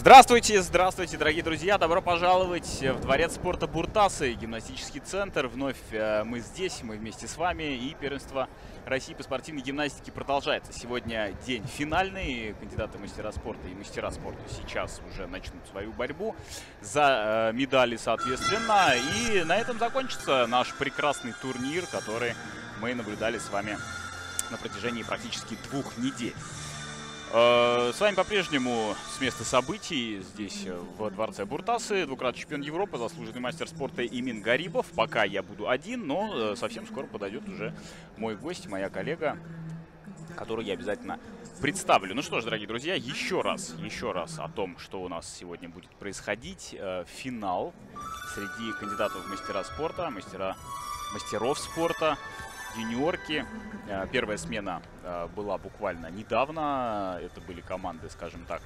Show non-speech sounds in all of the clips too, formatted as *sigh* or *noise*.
Здравствуйте, здравствуйте, дорогие друзья! Добро пожаловать в Дворец спорта Буртасы, гимнастический центр. Вновь э, мы здесь, мы вместе с вами, и первенство России по спортивной гимнастике продолжается. Сегодня день финальный. Кандидаты мастера спорта и мастера спорта сейчас уже начнут свою борьбу за э, медали, соответственно. И на этом закончится наш прекрасный турнир, который мы наблюдали с вами на протяжении практически двух недель. Э, с вами по-прежнему с места событий здесь э, в дворце Буртасы двукратный чемпион Европы, заслуженный мастер спорта Имин Гарибов. Пока я буду один, но э, совсем скоро подойдет уже мой гость, моя коллега, которую я обязательно представлю. Ну что ж, дорогие друзья, еще раз, еще раз о том, что у нас сегодня будет происходить. Финал среди кандидатов в мастера спорта, мастера, мастеров спорта юниорки. Э, первая смена э, была буквально недавно. Это были команды, скажем так,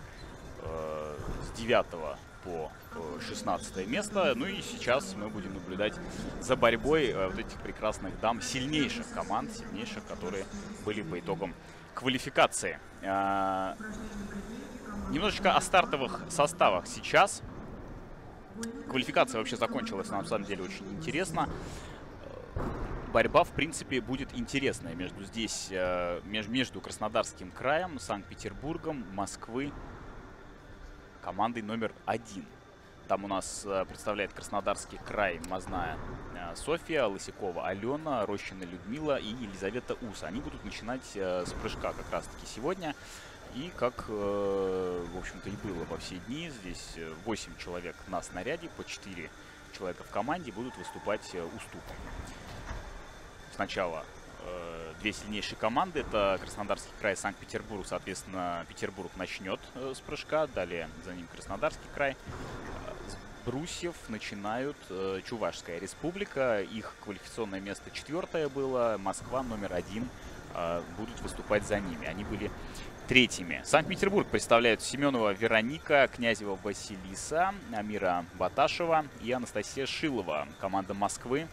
э, с 9 по 16 место. Ну и сейчас мы будем наблюдать за борьбой вот этих прекрасных дам, сильнейших команд, сильнейших, которые были по итогам квалификации. Немножечко о стартовых составах сейчас. Квалификация вообще закончилась, на самом деле, очень интересно борьба, в принципе, будет интересная между здесь, э, между Краснодарским краем, Санкт-Петербургом, Москвы, командой номер один. Там у нас э, представляет Краснодарский край Мазная э, Софья, Лысякова Алена, Рощина Людмила и Елизавета Уса. Они будут начинать с прыжка как раз-таки сегодня. И как, в общем-то, и было во все дни, здесь 8 человек на снаряде, по 4 человека в команде будут выступать уступом сначала э, две сильнейшие команды. Это Краснодарский край и Санкт-Петербург. Соответственно, Петербург начнет э, с прыжка. Далее за ним Краснодарский край. Э, с Брусьев начинают Чувашская республика. Их квалификационное место четвертое было. Москва номер один будут выступать за ними. Они были третьими. Санкт-Петербург представляют Семенова Вероника, Князева Василиса, Амира Баташева и Анастасия Шилова. Команда Москвы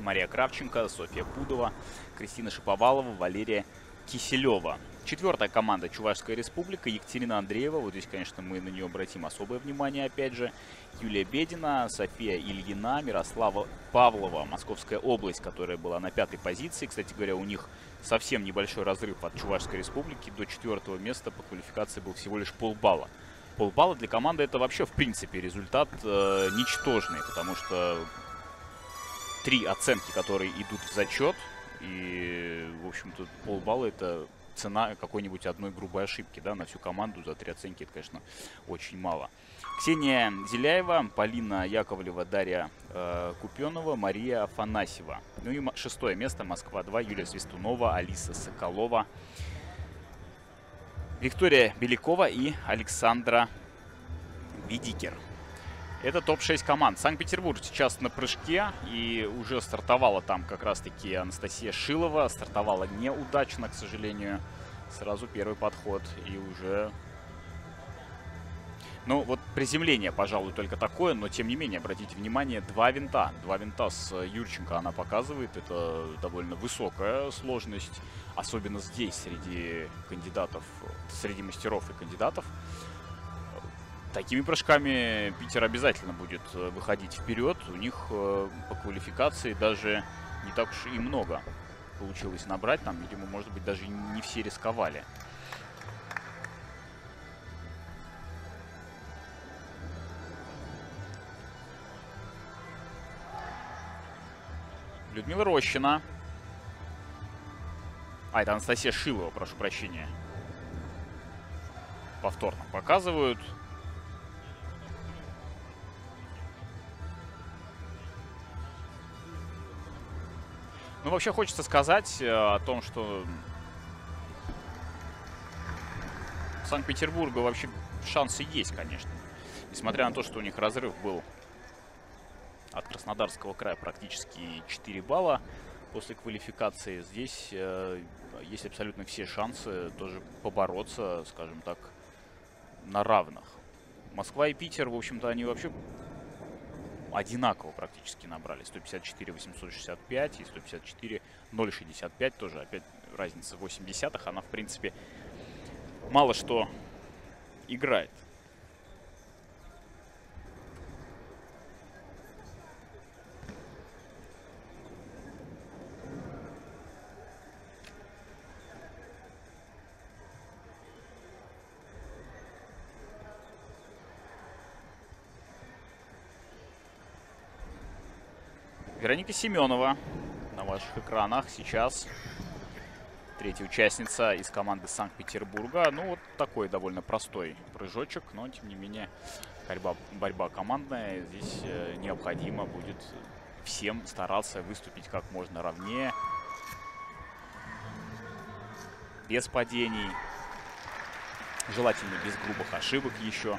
Мария Кравченко, Софья Пудова, Кристина Шиповалова, Валерия Киселева. Четвертая команда Чувашская республика, Екатерина Андреева. Вот здесь, конечно, мы на нее обратим особое внимание, опять же. Юлия Бедина, София Ильина, Мирослава Павлова, Московская область, которая была на пятой позиции. Кстати говоря, у них совсем небольшой разрыв от Чувашской республики. До четвертого места по квалификации был всего лишь полбалла. Полбалла для команды это вообще, в принципе, результат э, ничтожный, потому что три оценки, которые идут в зачет. И, в общем-то, полбалла это цена какой-нибудь одной грубой ошибки, да, на всю команду за три оценки, это, конечно, очень мало. Ксения Зеляева, Полина Яковлева, Дарья э, Купенова, Мария Афанасьева. Ну и шестое место, Москва-2, Юлия Свистунова, Алиса Соколова, Виктория Белякова и Александра Видикер. Это топ-6 команд. Санкт-Петербург сейчас на прыжке. И уже стартовала там как раз-таки Анастасия Шилова. Стартовала неудачно, к сожалению. Сразу первый подход. И уже... Ну, вот приземление, пожалуй, только такое. Но, тем не менее, обратите внимание, два винта. Два винта с Юрченко она показывает. Это довольно высокая сложность. Особенно здесь, среди кандидатов, среди мастеров и кандидатов такими прыжками Питер обязательно будет э, выходить вперед. У них э, по квалификации даже не так уж и много получилось набрать. Там, видимо, может быть, даже не все рисковали. Людмила Рощина. А, это Анастасия Шилова, прошу прощения. Повторно показывают. Ну, вообще хочется сказать э, о том, что Санкт-Петербурга вообще шансы есть, конечно. Несмотря на то, что у них разрыв был от Краснодарского края практически 4 балла после квалификации. Здесь э, есть абсолютно все шансы тоже побороться, скажем так, на равных. Москва и Питер, в общем-то, они вообще одинаково практически набрали. 154 865 и 154 065. Тоже опять разница 8 десятых. Она, в принципе, мало что играет. Вероника Семенова на ваших экранах сейчас. Третья участница из команды Санкт-Петербурга. Ну, вот такой довольно простой прыжочек, но, тем не менее, борьба, борьба командная. Здесь э, необходимо будет всем стараться выступить как можно ровнее. Без падений. Желательно без грубых ошибок еще.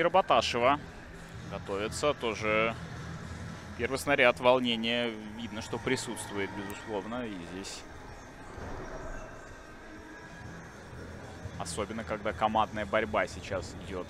Амира Баташева готовится. Тоже первый снаряд волнения. Видно, что присутствует, безусловно. И здесь... Особенно, когда командная борьба сейчас идет.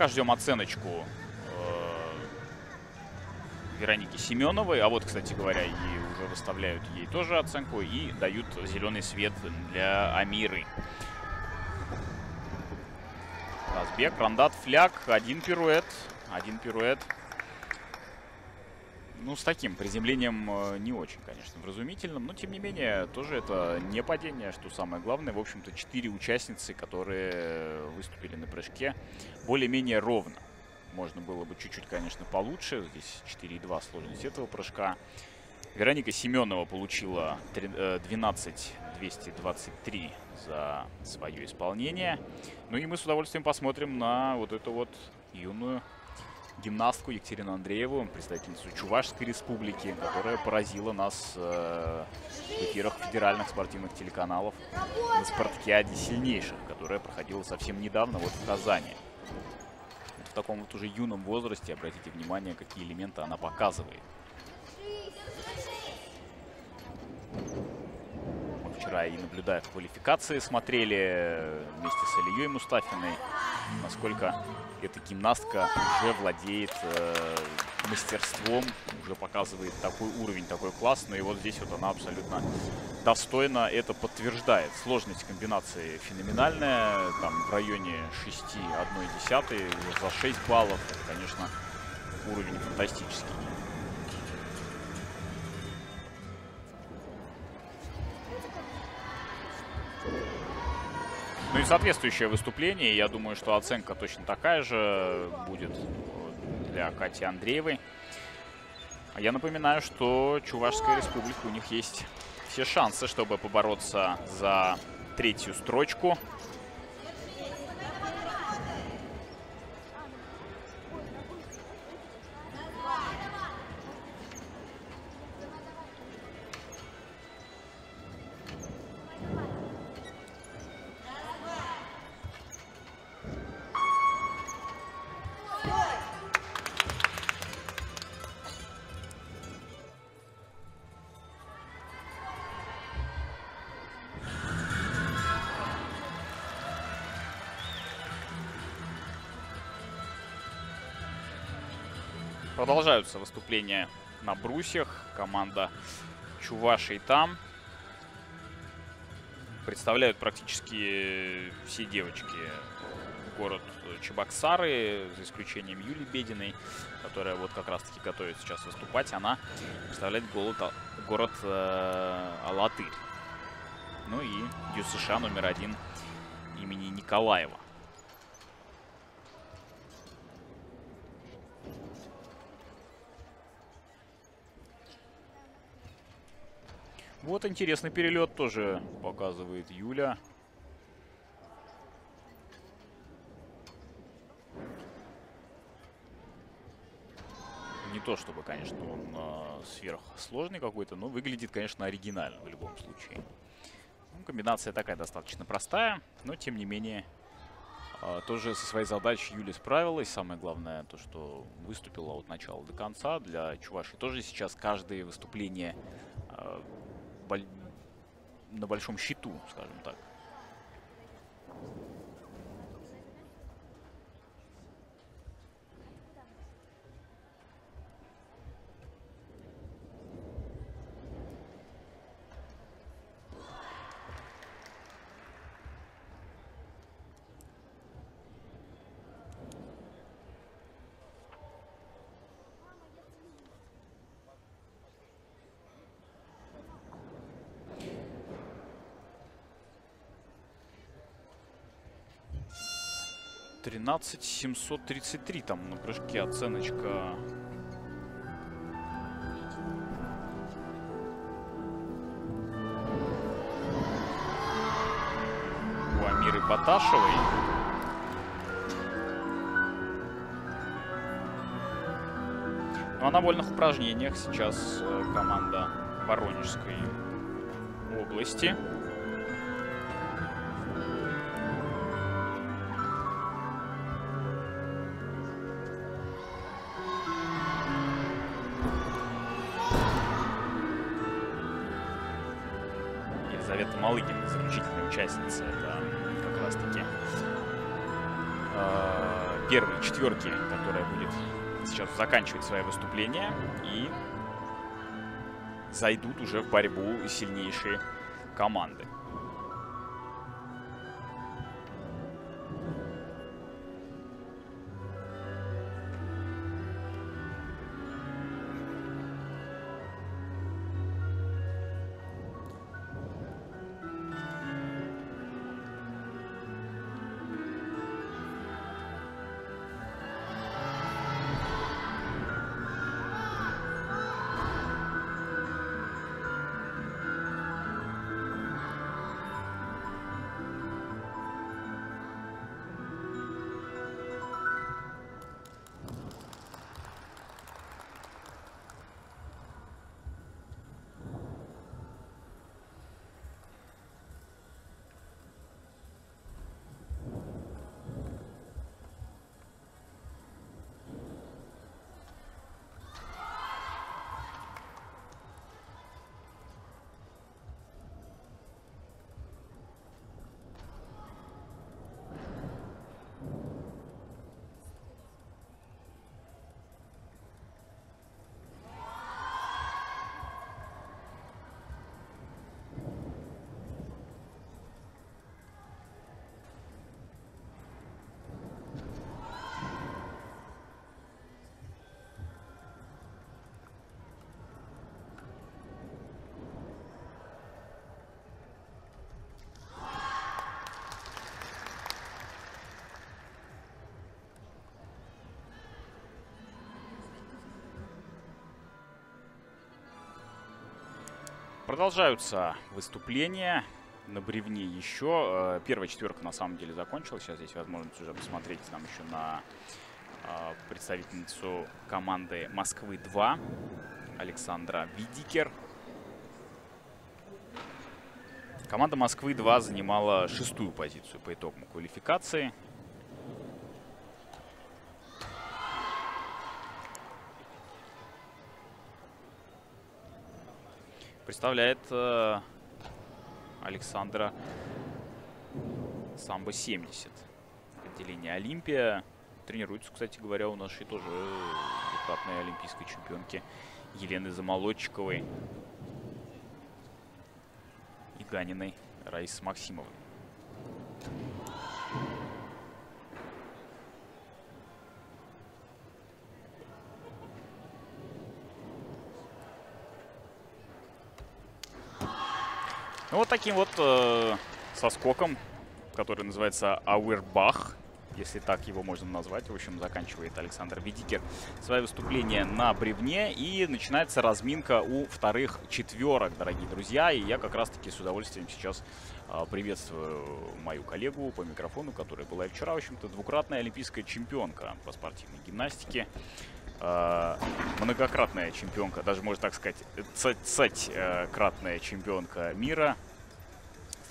Пока ждем оценочку э, Вероники Семеновой. А вот, кстати говоря, ей уже выставляют ей тоже оценку и дают зеленый свет для Амиры. Разбег, рандат, фляг, один пируэт. Один пируэт ну, с таким приземлением э, не очень, конечно, вразумительным. Но, тем не менее, тоже это не падение, что самое главное. В общем-то, четыре участницы, которые выступили на прыжке более-менее ровно. Можно было бы чуть-чуть, конечно, получше. Здесь 4,2 сложность этого прыжка. Вероника Семенова получила 12 223 э, за свое исполнение. Ну и мы с удовольствием посмотрим на вот эту вот юную гимнастку Екатерину Андрееву, представительницу Чувашской республики, которая поразила нас э, в эфирах федеральных спортивных телеканалов на спартакиаде сильнейших, которая проходила совсем недавно вот в Казани. Вот в таком вот уже юном возрасте, обратите внимание, какие элементы она показывает. Мы вчера и наблюдая в квалификации смотрели вместе с Ильей Мустафиной, насколько эта гимнастка уже владеет э, мастерством, уже показывает такой уровень, такой класс. Но и вот здесь вот она абсолютно достойно это подтверждает. Сложность комбинации феноменальная, там в районе 6, 1 десятой, уже за 6 баллов. Это, конечно, уровень фантастический. Ну и соответствующее выступление. Я думаю, что оценка точно такая же будет для Кати Андреевой. А я напоминаю, что Чувашская республика, у них есть все шансы, чтобы побороться за третью строчку. Продолжаются выступления на брусьях. Команда Чувашей там. Представляют практически все девочки город Чебоксары, за исключением Юлии Бединой, которая вот как раз-таки готовится сейчас выступать. Она представляет город, город э, Алатырь. Ну и ДЮСШ номер один имени Николаева. Вот интересный перелет тоже показывает Юля. Не то чтобы, конечно, он э, сверхсложный какой-то, но выглядит, конечно, оригинально в любом случае. Ну, комбинация такая достаточно простая, но тем не менее А, тоже со своей задачей Юля справилась. Самое главное, то, что выступила от начала до конца. Для Чуваши тоже сейчас каждое выступление а, на большом счету, скажем так. 13 733 там на прыжке оценочка. У Амиры Баташевой. Ну, на вольных упражнениях сейчас э, команда Воронежской области. Четверки, которая будет сейчас заканчивать свое выступление. И зайдут уже в борьбу сильнейшие команды. Продолжаются выступления на бревне еще. Э, первая четверка на самом деле закончилась. Сейчас здесь возможность уже посмотреть нам еще на э, представительницу команды Москвы-2 Александра Видикер. Команда Москвы-2 занимала шестую позицию по итогам квалификации. Представляет э, Александра Самбо 70. Отделение Олимпия. Тренируется, кстати говоря, у нашей тоже двукратной олимпийской чемпионки Елены Замолодчиковой и Ганиной Раисы Максимовой. Ну, вот таким вот э, соскоком, который называется Ауэрбах, если так его можно назвать. В общем, заканчивает Александр Ведикер свое выступление на бревне. И начинается разминка у вторых четверок, дорогие друзья. И я как раз-таки с удовольствием сейчас э, приветствую мою коллегу по микрофону, которая была вчера, в общем-то, двукратная олимпийская чемпионка по спортивной гимнастике. Э, многократная чемпионка, даже можно так сказать, цать-кратная чемпионка мира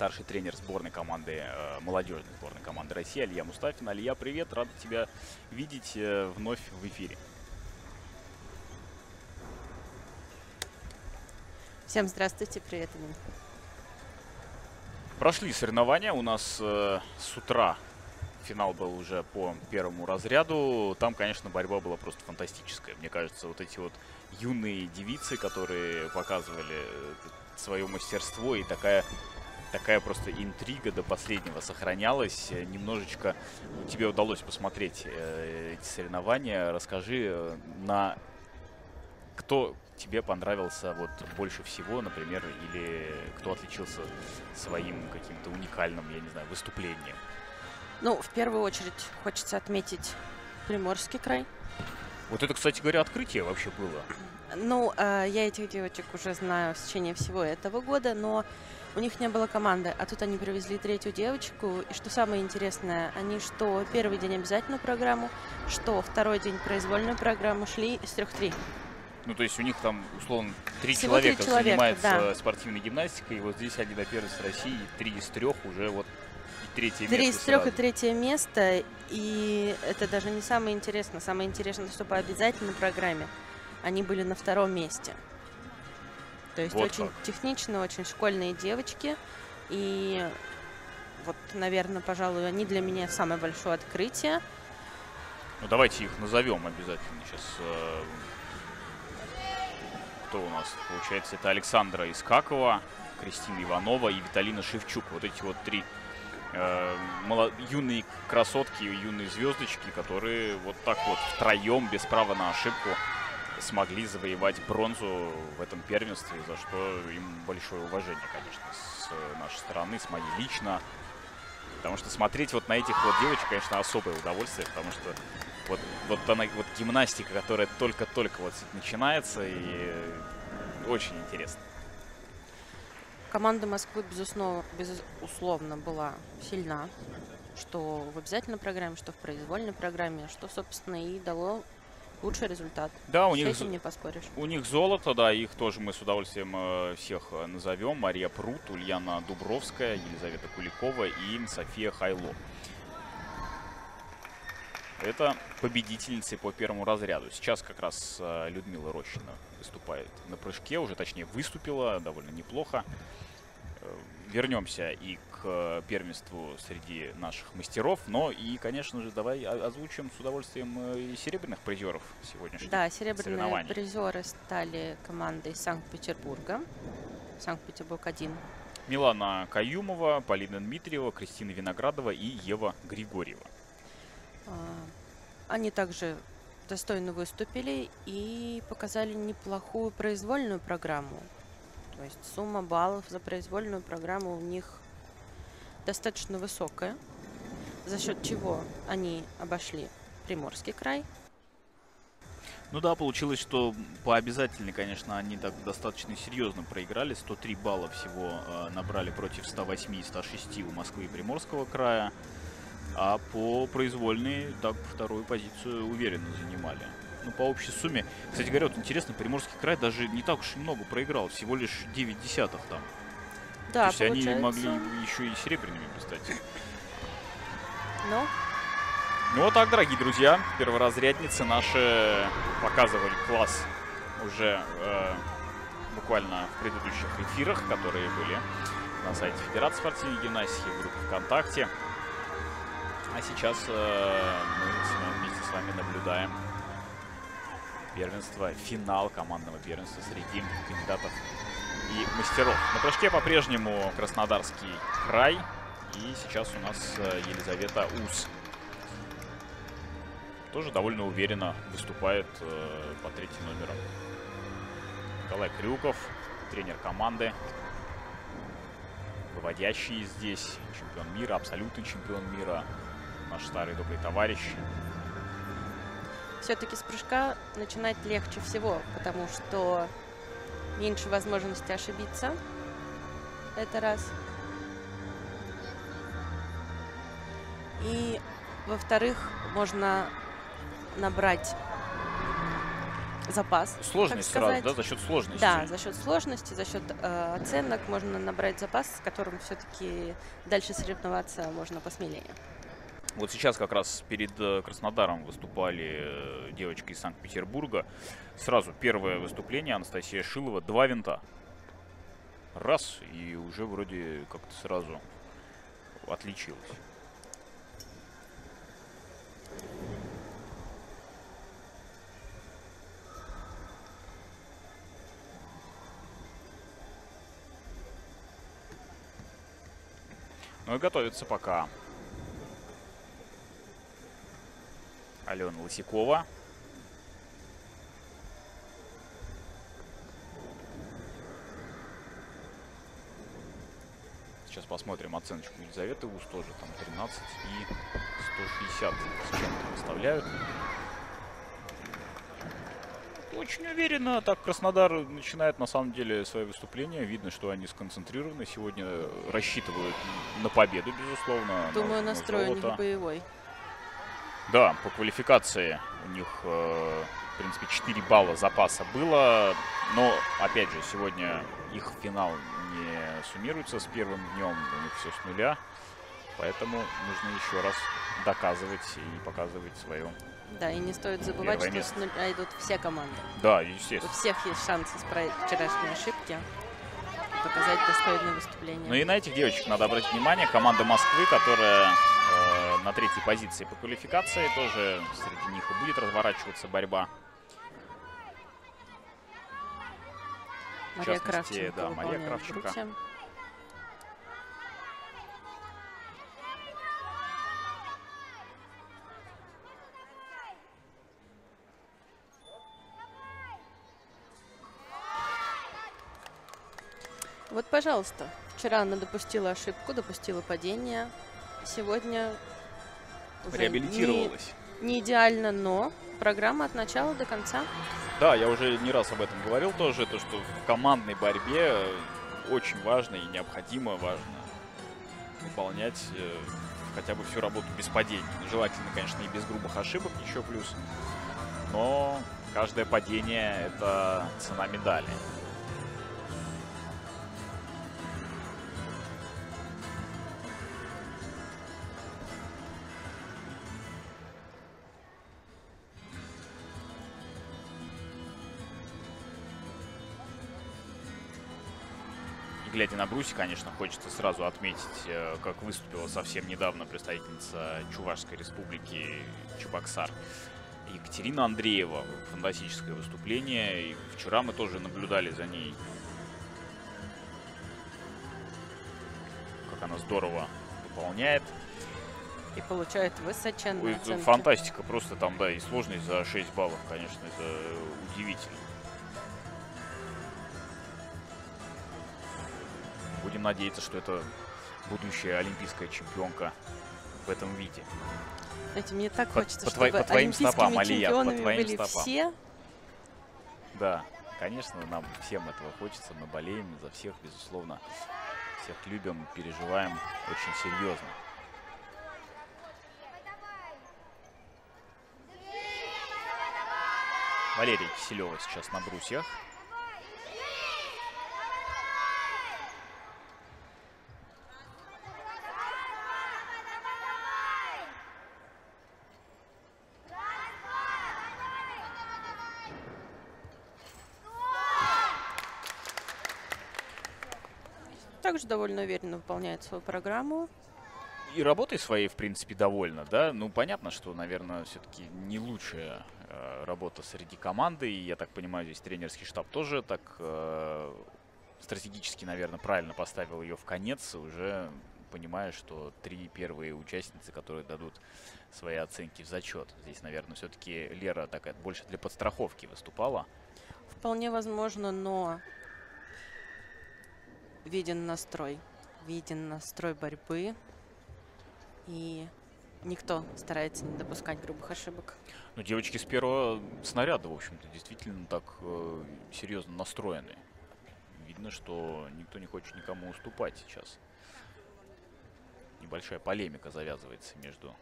старший тренер сборной команды, э, молодежной сборной команды России Алия Мустафин. Алия, привет, рад тебя видеть э, вновь в эфире. Всем здравствуйте, привет, Амин. Прошли соревнования у нас э, с утра. Финал был уже по первому разряду. Там, конечно, борьба была просто фантастическая. Мне кажется, вот эти вот юные девицы, которые показывали э, свое мастерство и такая такая просто интрига до последнего сохранялась. Немножечко тебе удалось посмотреть э, эти соревнования. Расскажи, э, на кто тебе понравился вот больше всего, например, или кто отличился своим каким-то уникальным, я не знаю, выступлением? Ну, в первую очередь хочется отметить Приморский край. Вот это, кстати говоря, открытие вообще было. Ну, э, я этих девочек уже знаю в течение всего этого года, но у них не было команды, а тут они привезли третью девочку. И что самое интересное, они что первый день обязательную программу, что второй день произвольную программу шли с трех-три. Ну, то есть у них там, условно, три Всего человека, человека, занимаются да. спортивной гимнастикой, и вот здесь они на первенстве России, три из трех уже вот третье Три из место трех и третье место. И это даже не самое интересное. Самое интересное, что по обязательной программе они были на втором месте. То есть Вот очень как. техничные, очень школьные девочки. И вот, наверное, пожалуй, они для меня самое большое открытие. Ну, давайте их назовем обязательно сейчас. э, Кто у нас? Получается, это Александра Искакова, Кристина Иванова и Виталина Шевчук. Вот эти вот три э, мало- юные красотки, юные звездочки, которые вот так вот втроем, без права на ошибку, смогли завоевать бронзу в этом первенстве, за что им большое уважение, конечно, с нашей стороны, с моей лично. Потому что смотреть вот на этих вот девочек, конечно, особое удовольствие, потому что вот, вот она, вот гимнастика, которая только-только вот начинается, и очень интересно. Команда Москвы, безусловно, безусловно, была сильна. Что в обязательной программе, что в произвольной программе, что, собственно, и дало лучший результат. Да, у С них, этим не поспоришь. у них золото, да, их тоже мы с удовольствием э, всех э, назовем. Мария Прут, Ульяна Дубровская, Елизавета Куликова и София Хайло. Это победительницы по первому разряду. Сейчас как раз э, Людмила Рощина выступает на прыжке, уже точнее выступила довольно неплохо. Э, Вернемся и к э, первенству среди наших мастеров, но и, конечно же, давай озвучим с удовольствием э, и серебряных призеров сегодняшних. Да, серебряные призеры стали командой Санкт-Петербурга. Санкт-Петербург 1. Милана Каюмова, Полина Дмитриева, Кристина Виноградова и Ева Григорьева. А, Они также достойно выступили и показали неплохую произвольную программу. То есть сумма баллов за произвольную программу у них достаточно высокая, за счет чего они обошли Приморский край. Ну да, получилось, что по обязательной, конечно, они так достаточно серьезно проиграли. 103 балла всего э, набрали против 108 и 106 у Москвы и Приморского края. А по произвольной так вторую позицию уверенно занимали. Ну, по общей сумме. Кстати говоря, вот интересно, Приморский край даже не так уж и много проиграл. Всего лишь 9 десятых там. Да, То есть они получается, могли еще и серебряными стать. но Ну вот так, дорогие друзья, перворазрядницы наши показывали класс уже э, буквально в предыдущих эфирах, которые были на сайте Федерации спортивной гимнастики, в группе ВКонтакте. А сейчас э, мы вместе с вами наблюдаем первенство, финал командного первенства среди кандидатов и мастеров. На прыжке по-прежнему Краснодарский край. И сейчас у нас э, Елизавета Ус тоже довольно уверенно выступает э, по третьим номерам. Николай Крюков, тренер команды, выводящий здесь, чемпион мира, абсолютный чемпион мира, наш старый добрый товарищ. все-таки с прыжка начинать легче всего, потому что меньше возможности ошибиться. Это раз. И, во-вторых, можно набрать запас. Сложность сразу, да, за счет сложности. Да, за счет сложности, за счет э, оценок можно набрать запас, с которым все-таки дальше соревноваться можно посмелее. Вот сейчас как раз перед э, Краснодаром выступали э, девочки из Санкт-Петербурга. Сразу первое выступление Анастасия Шилова, два винта. Раз, и уже вроде как-то сразу отличилась. Ну и готовится пока Алена Лысякова. Сейчас посмотрим оценочку Елизаветы Уз тоже. Там 13 и 160 с чем-то выставляют. Очень уверенно так Краснодар начинает на самом деле свое выступление. Видно, что они сконцентрированы. Сегодня рассчитывают на победу, безусловно. Думаю, на настрой у них боевой. Да, по квалификации у них, э, в принципе, 4 балла запаса было. Но, опять же, сегодня их финал не суммируется с первым днем. У них все с нуля. Поэтому нужно еще раз доказывать и показывать свое Да, и не стоит забывать, что место. с нуля идут все команды. Да, естественно. У всех есть шанс исправить вчерашние ошибки показать достойное выступление. Ну и на этих девочек надо обратить внимание. Команда Москвы, которая э, на третьей позиции по квалификации, тоже среди них и будет разворачиваться борьба. Мария Кравченко да, Мария Кравченко. Вот, пожалуйста, вчера она допустила ошибку, допустила падение. Сегодня уже реабилитировалась. Не, не идеально, но программа от начала до конца. Да, я уже не раз об этом говорил тоже, то, что в командной борьбе очень важно и необходимо важно выполнять э, хотя бы всю работу без падений. Желательно, конечно, и без грубых ошибок еще плюс. Но каждое падение – это цена медали. Глядя на Бруси, конечно, хочется сразу отметить, э, как выступила совсем недавно представительница Чувашской республики Чебоксар. Екатерина Андреева. Фантастическое выступление. И вчера мы тоже наблюдали за ней. Как она здорово выполняет. И получает высоченные Ой, оценки. Фантастика просто там, да, и сложность за 6 баллов, конечно, это удивительно. Будем надеяться, что это будущая олимпийская чемпионка в этом виде. Знаете, мне так по, хочется, по, чтобы по твоим стопам, Алия, по твоим были стопам. все. Да, конечно, нам всем этого хочется. Мы болеем за всех, безусловно. Всех любим, переживаем очень серьезно. Валерия Киселева сейчас на брусьях. также довольно уверенно выполняет свою программу. И работой своей, в принципе, довольна, да? Ну, понятно, что, наверное, все-таки не лучшая э, работа среди команды. И, я так понимаю, здесь тренерский штаб тоже так э, стратегически, наверное, правильно поставил ее в конец, уже понимая, что три первые участницы, которые дадут свои оценки в зачет. Здесь, наверное, все-таки Лера такая больше для подстраховки выступала. Вполне возможно, но виден настрой. Виден настрой борьбы. И никто старается не допускать грубых ошибок. Ну, девочки с первого снаряда, в общем-то, действительно так э, серьезно настроены. Видно, что никто не хочет никому уступать сейчас. Небольшая полемика завязывается между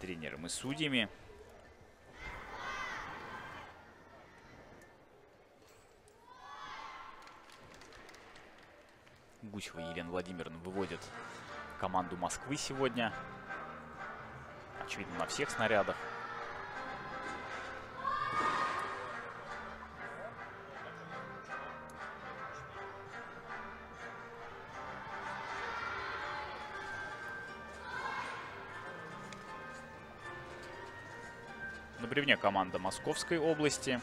тренером и судьями. Гусева Елена Владимировна выводит команду Москвы сегодня. Очевидно, на всех снарядах. На бревне команда Московской области.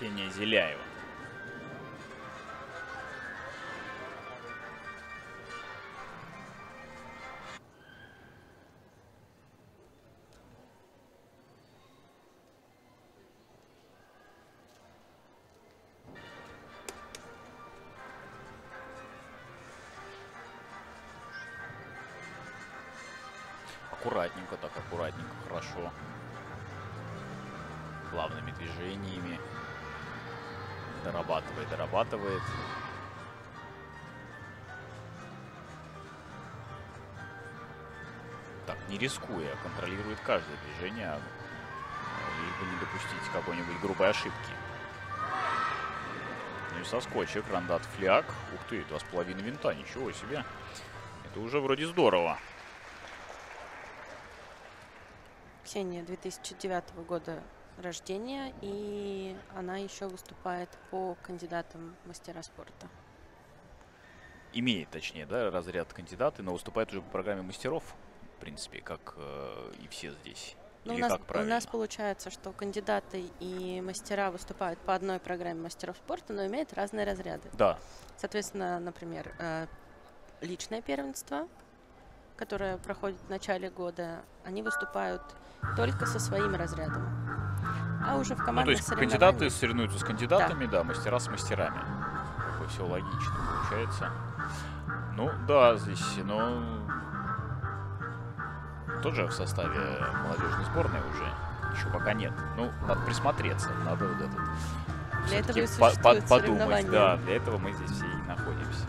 Ксения Зеляева. Рискуя, контролирует каждое движение, а, лишь бы не допустить какой-нибудь грубой ошибки. Ну и соскочек, рандат фляг. Ух ты, два с половиной винта, ничего себе. Это уже вроде здорово. Ксения 2009 года рождения, и она еще выступает по кандидатам мастера спорта. Имеет, точнее, да, разряд кандидаты, но выступает уже по программе мастеров, в принципе, как э, и все здесь. Ну, у, нас, у нас получается, что кандидаты и мастера выступают по одной программе мастеров спорта, но имеют разные разряды. Да, Соответственно, например, э, личное первенство, которое проходит в начале года, они выступают только со своим разрядом. А уже в ну то командных есть кандидаты соревнуются с кандидатами, да, мастера с мастерами. Все логично получается. Ну, да, здесь, но тоже в составе молодежной сборной уже. Еще пока нет. Ну, надо присмотреться, надо вот этот... Для этого и по- существуют подумать, да, для этого мы здесь все и находимся.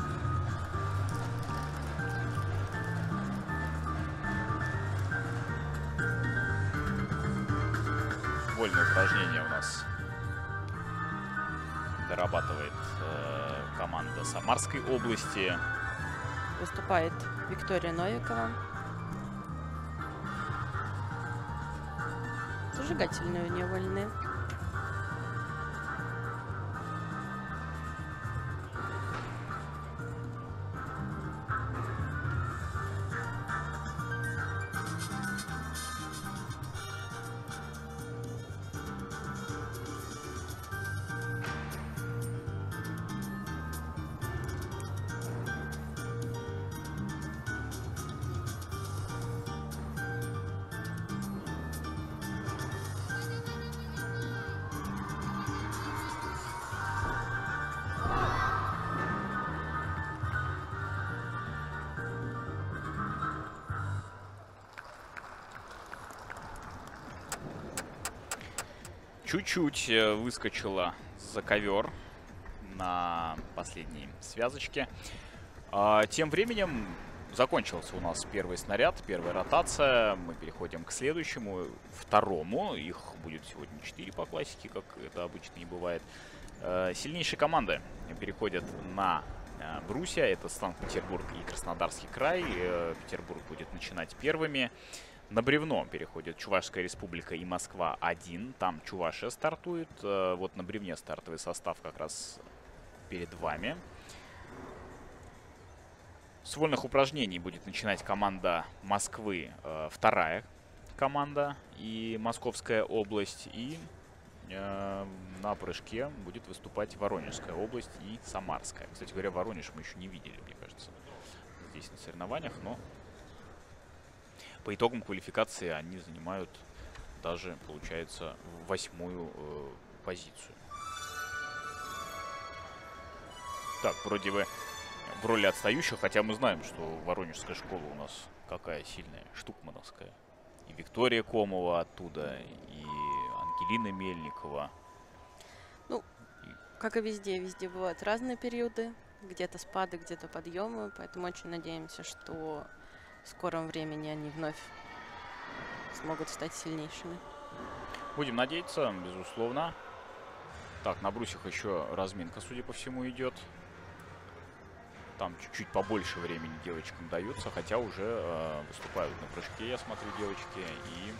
Вольное упражнение у нас дорабатывает э, команда Самарской области. Выступает Виктория Новикова. Зажигательные у. Чуть-чуть э, выскочила за ковер на последней связочке. А, Тем временем закончился у нас первый снаряд, первая ротация. Мы переходим к следующему, второму. Их будет сегодня 4 по классике, как это обычно и бывает. Э, Сильнейшие команды переходят на э, Брусья. Это Санкт-Петербург и Краснодарский край. Петербург будет начинать первыми. На бревно переходит Чувашская республика и Москва-1. Там Чувашия стартует. Э, Вот на бревне стартовый состав как раз перед вами. С вольных упражнений будет начинать команда Москвы, э, вторая команда и Московская область. И э, на прыжке будет выступать Воронежская область и Самарская. Кстати говоря, Воронеж мы еще не видели, мне кажется, здесь на соревнованиях, но по итогам квалификации они занимают даже, получается, восьмую э, позицию. Так, вроде бы в роли отстающих, хотя мы знаем, что Воронежская школа у нас какая сильная, штукмановская. И Виктория Комова оттуда, и Ангелина Мельникова. Как и везде, везде бывают разные периоды. Где-то спады, где-то подъемы. Поэтому очень надеемся, что в скором времени они вновь смогут стать сильнейшими. Будем надеяться, безусловно. Так, на брусьях еще разминка, судя по всему, идет. Там чуть-чуть побольше времени девочкам даются, хотя уже э, выступают на прыжке, я смотрю, девочки, и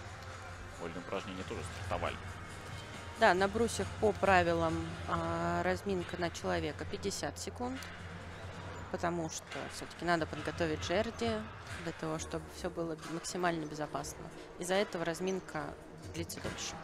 вольные упражнения тоже стартовали. Да, на брусьях по правилам а, разминка на человека 50 секунд, потому что все-таки надо подготовить жерди для того, чтобы все было максимально безопасно. Из-за этого разминка длится дольше.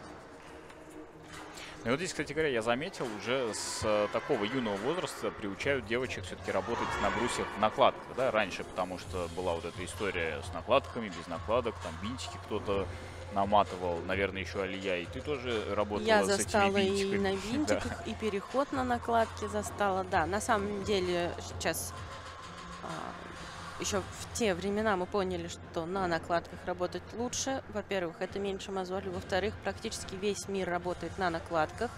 Ну и вот здесь, кстати говоря, я заметил, уже с э, такого юного возраста приучают девочек все-таки работать на брусьях в накладках, да, раньше, потому что была вот эта история с накладками, без накладок, там винтики кто-то наматывал, наверное, еще Алия, и ты тоже работала Я с застала этими и винтиками. на *laughs* Да. винтиках, и переход на накладки застала. Да, на самом деле сейчас а, еще в те времена мы поняли, что на накладках работать лучше. Во-первых, это меньше мозоли. Во-вторых, практически весь мир работает на накладках.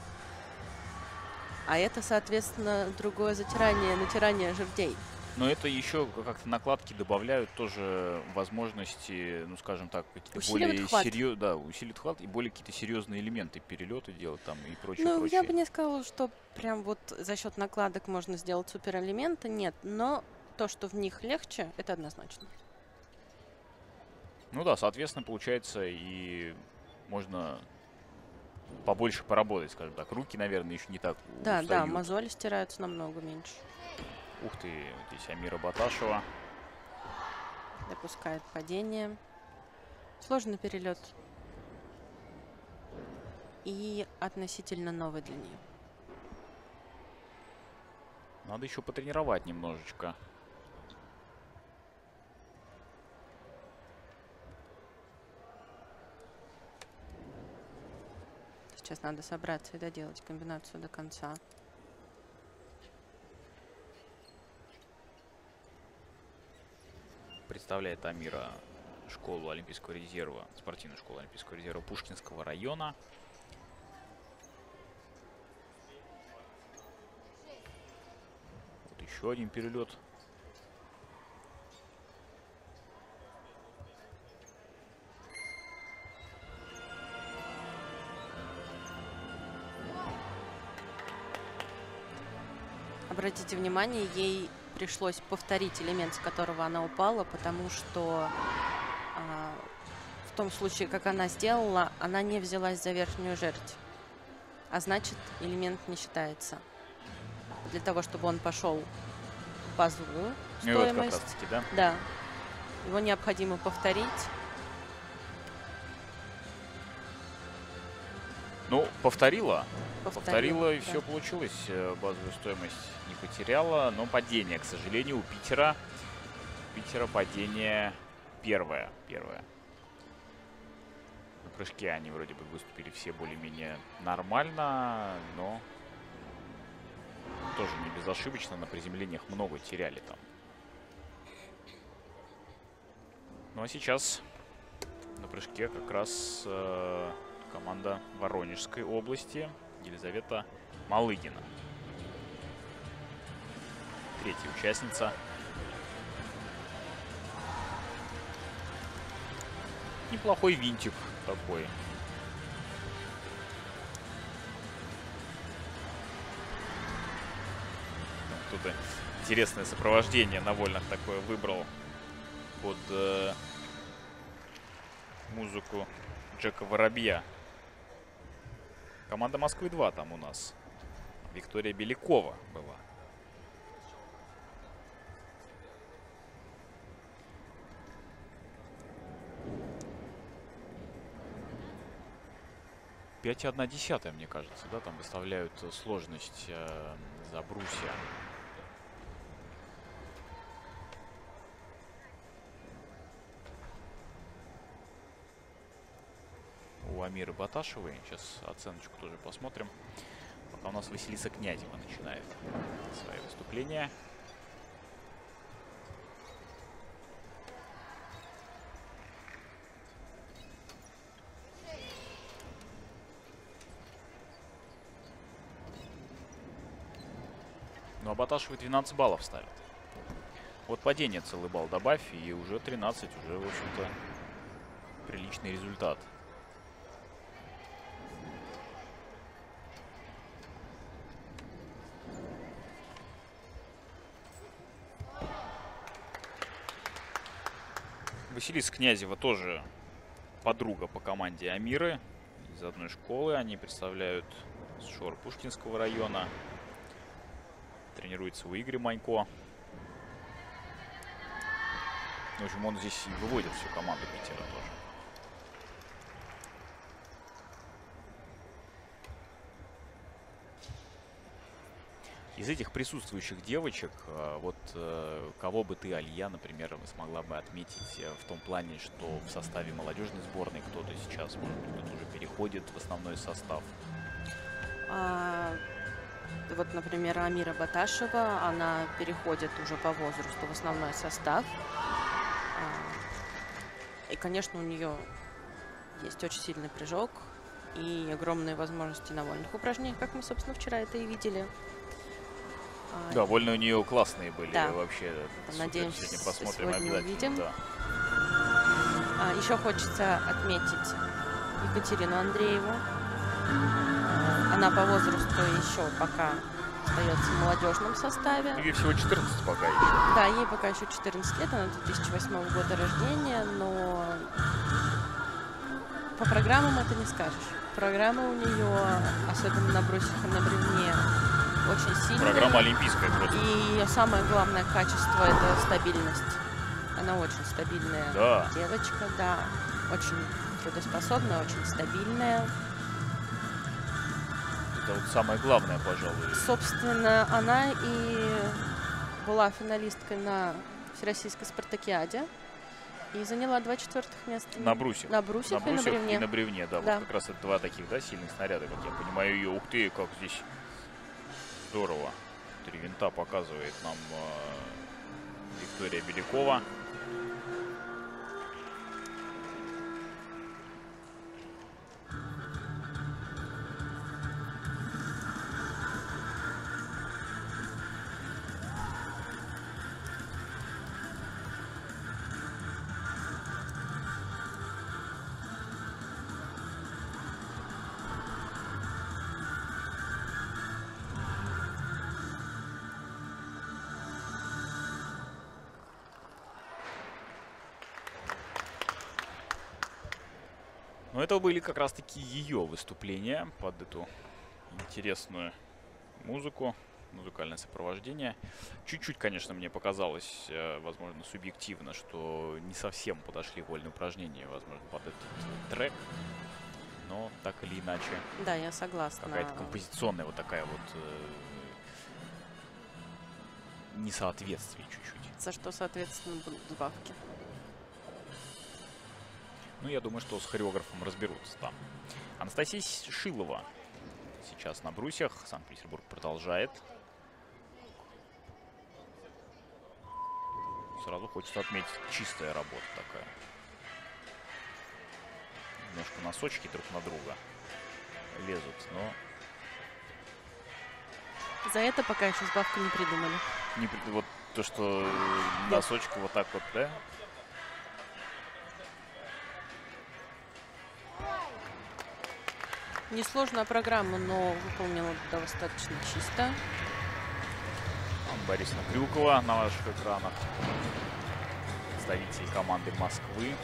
А это, соответственно, другое затирание, натирание жердей. Но это еще как-то накладки добавляют тоже возможности, ну скажем так, какие-то более серьезные, да, усилит хват и более какие-то серьезные элементы перелеты делать там и прочее, Ну, прочее. я бы не сказала, что прям вот за счет накладок можно сделать суперэлементы. Нет, но то, что в них легче, это однозначно. Ну да, соответственно, получается и можно побольше поработать, скажем так. Руки, наверное, еще не так Да, да, устают. мозоли стираются намного меньше. Ух ты, здесь Амира Баташева. допускает падение. Сложный перелет. И относительно новый для нее. Надо еще потренировать немножечко. Сейчас надо собраться и доделать комбинацию до конца. Представляет Амира школу Олимпийского резерва, спортивную школу Олимпийского резерва Пушкинского района. Вот еще один перелет. Обратите внимание, ей пришлось повторить элемент, с которого она упала, потому что а, в том случае, как она сделала, она не взялась за верхнюю жердь. А значит, элемент не считается. Для того, чтобы он пошел в базовую Ну вот как стоимость, раз таки, да? Да. Его необходимо повторить. Ну, повторила. Повторила, и да. все получилось. Э, Базовую стоимость не потеряла, но падение, к сожалению, у Питера. У Питера падение первое. Первое. На прыжке они вроде бы выступили все более-менее нормально, но тоже не безошибочно. На приземлениях много теряли там. Ну а сейчас на прыжке как раз э, команда Воронежской области Елизавета Малыгина. Третья участница. Неплохой винтик такой. Тут интересное сопровождение на вольных такое выбрал под э, музыку Джека Воробья. Команда Москвы-2 там у нас. Виктория Белякова была. Пять одна десятая, мне кажется, да, там выставляют сложность э, за брусья. У Амиры Баташевой. Сейчас оценочку тоже посмотрим. Пока у нас Василиса Князева начинает свое выступление. Ну а Баташева 12 баллов ставит. Вот падение целый балл добавь, и уже 13, уже, в общем-то, приличный результат. Василиса Князева тоже подруга по команде Амиры из одной школы. Они представляют Шор Пушкинского района. Тренируется у Игоря Манько. В общем, он здесь выводит всю команду Питера тоже. Из этих присутствующих девочек, э, вот э, кого бы ты, Алия, например, смогла бы отметить э, в том плане, что в составе молодежной сборной кто-то сейчас, кто-то уже переходит в основной состав? А, вот, например, Амира Баташева, она переходит уже по возрасту в основной состав. А, и, конечно, у нее есть очень сильный прыжок и огромные возможности на вольных упражнениях, как мы, собственно, вчера это и видели. А, да, вольные у нее классные были да. вообще. Надеемся, сегодня посмотрим сегодня увидим. Да. А, еще хочется отметить Екатерину Андрееву. Она по возрасту еще пока остается в молодежном составе. Ей всего 14 пока еще. Да, ей пока еще 14 лет, она 2008 года рождения, но по программам это не скажешь. Программа у нее, особенно на брусьях и на бревне, очень сильная. Программа олимпийская просто. И самое главное качество – это стабильность. Она очень стабильная да. девочка, да. Очень трудоспособная, очень стабильная. Это вот самое главное, пожалуй. Собственно, она и была финалисткой на Всероссийской спартакиаде. И заняла два четвертых места. На брусьях. На брусьях, на и на бревне. И на бревне, да. да. Вот как раз это два таких, да, сильных снаряда, как я понимаю ее. Ух ты, как здесь Здорово. Три винта показывает нам э, Виктория Белякова. Это были как раз-таки ее выступления под эту интересную музыку, музыкальное сопровождение. Чуть-чуть, конечно, мне показалось, э, возможно, субъективно, что не совсем подошли вольные упражнения, возможно, под этот трек. Но так или иначе. Да, я согласна. Какая-то композиционная вот такая вот э, несоответствие чуть-чуть. За что, соответственно, будут добавки. Ну, я думаю, что с хореографом разберутся там. Анастасия Шилова сейчас на брусьях. Санкт-Петербург продолжает. Сразу хочется отметить чистая работа такая. Немножко носочки друг на друга лезут, но... За это пока еще сбавку не придумали. Не, вот то, что носочка вот так вот, да? Несложная программа, но выполнила достаточно чисто. Борисовна Крюкова на ваших экранах. Представитель команды Москвы.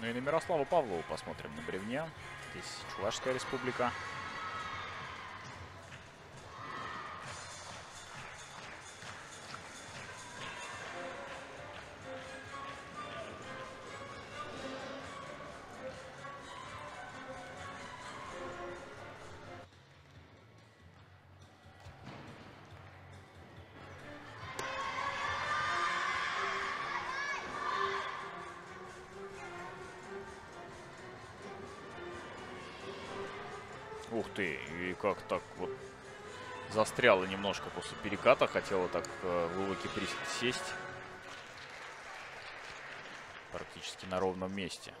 Ну и на Мирославу Павлову посмотрим на бревне. Здесь Чувашская республика. Ты, и как так вот Застряла немножко после переката. Хотела так э, глубокий присесть. Практически на ровном месте.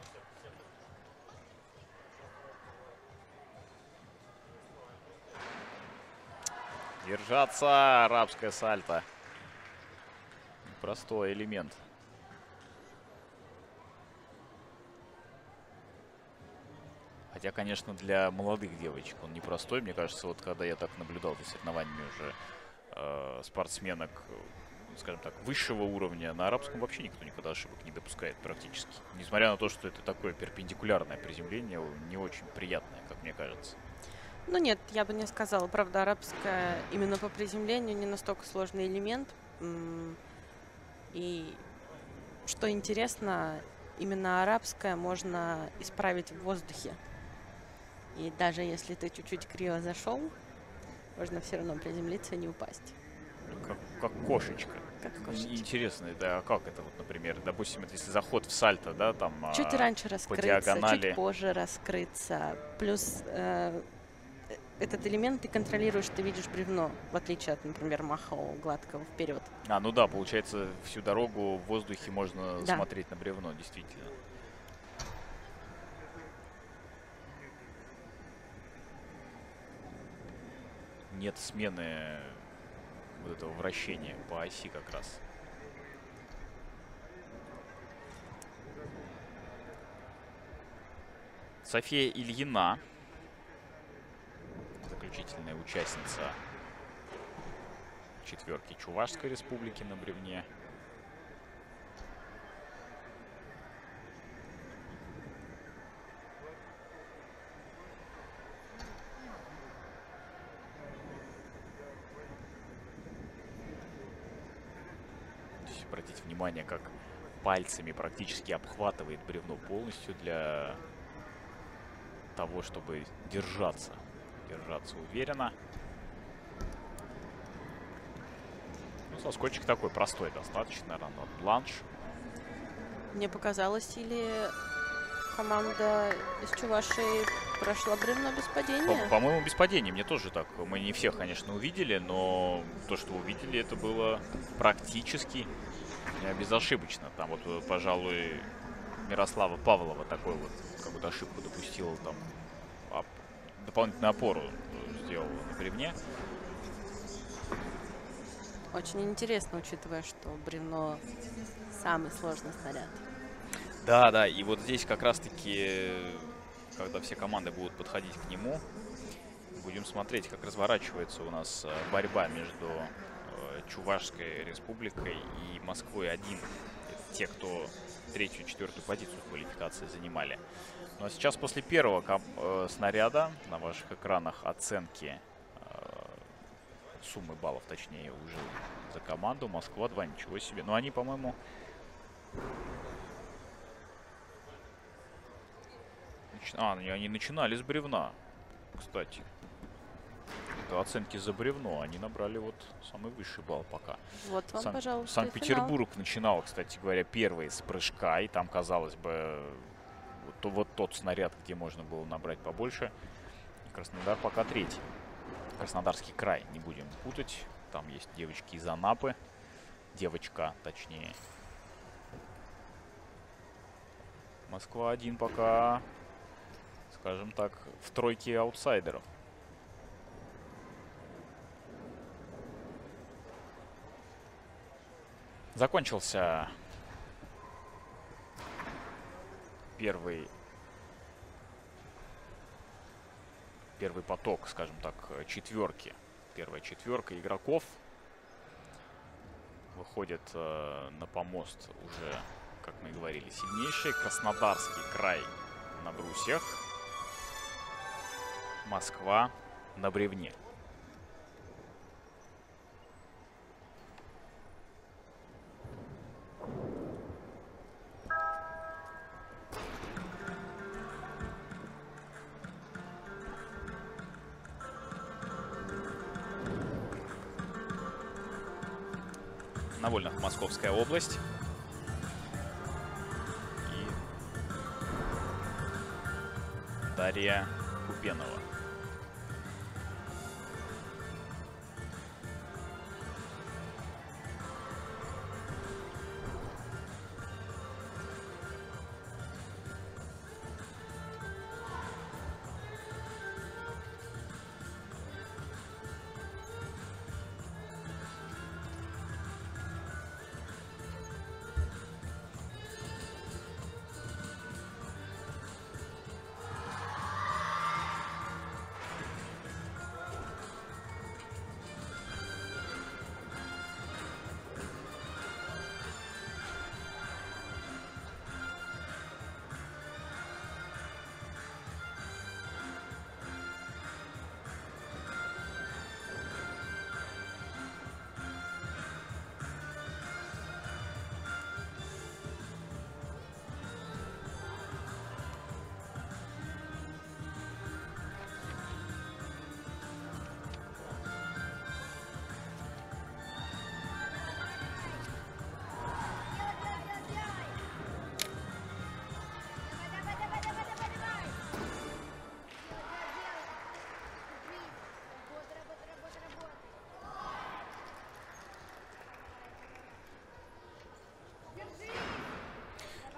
Держаться, арабская сальто. Простой элемент. Хотя, конечно, для молодых девочек он непростой. Мне кажется, вот когда я так наблюдал за соревнованиями уже э, спортсменок, скажем так, высшего уровня, на арабском вообще никто никогда ошибок не допускает практически. Несмотря на то, что это такое перпендикулярное приземление, не очень приятное, как мне кажется. Ну нет, я бы не сказала. Правда, арабская именно по приземлению не настолько сложный элемент. И что интересно, именно арабская можно исправить в воздухе. И даже если ты чуть-чуть криво зашел, можно все равно приземлиться и не упасть. Как, как кошечка. Как кошечка. Интересно, это а как это вот, например, допустим, это если заход в сальто, да, там чуть а, раньше раскрыться, диагонали... чуть позже раскрыться, плюс э, этот элемент ты контролируешь, ты видишь бревно, в отличие от, например, махового гладкого вперед. А, ну да, получается, всю дорогу в воздухе можно да. смотреть на бревно, действительно. Нет смены вот этого вращения по оси как раз. София Ильина заключительная участница четверки Чувашской республики на бревне. Здесь обратите внимание, как пальцами практически обхватывает бревно полностью для того, чтобы держаться держаться уверенно. Ну, соскочек такой простой достаточно, наверное, бланш. Мне показалось, или команда из Чувашии прошла бревно без падения? По-моему, по без падения. Мне тоже так. Мы не всех, конечно, увидели, но то, что увидели, это было практически безошибочно. Там вот, пожалуй, Мирослава Павлова такой вот какую-то ошибку допустила там дополнительную опору сделал на бревне. Очень интересно, учитывая, что бревно самый сложный снаряд. Да, да, и вот здесь как раз-таки, когда все команды будут подходить к нему, будем смотреть, как разворачивается у нас э, борьба между э, Чувашской республикой и Москвой-1. Это те, кто третью, четвертую позицию в квалификации занимали. Ну а сейчас после первого э, снаряда на ваших экранах оценки э, суммы баллов, точнее, уже за команду. Москва 2, ничего себе. Но они, по-моему... А, они начинали с бревна, кстати. Это оценки за бревно. Они набрали вот самый высший балл пока. Вот вам, Сан пожалуйста, Санкт-Петербург начинал, кстати говоря, первый с прыжка. И там, казалось бы, то вот тот снаряд, где можно было набрать побольше. Краснодар пока третий. Краснодарский край, не будем путать. Там есть девочки из Анапы. Девочка, точнее. Москва один пока, скажем так, в тройке аутсайдеров. Закончился первый первый поток, скажем так, четверки. Первая четверка игроков выходит э, на помост уже, как мы говорили, сильнейший. Краснодарский край на брусьях. Москва на бревне. На Вольных Московская область. И Дарья Купенова.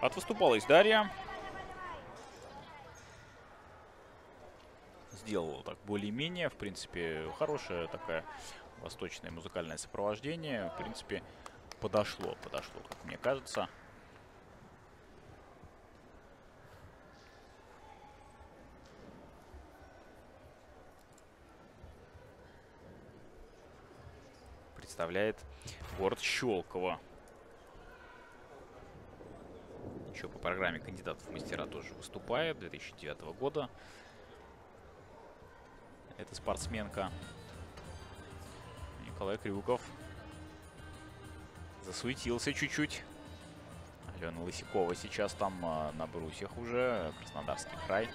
Отвыступалась Дарья. Сделала так более-менее. В принципе, хорошая такая восточное музыкальное сопровождение. В принципе, подошло, подошло, как мне кажется. Представляет город Щелково. Еще по программе кандидатов в мастера тоже выступает 2009 года. Это спортсменка Николай Крюков. Засуетился чуть-чуть. Алена Лысякова сейчас там а, на брусьях уже. Краснодарский край.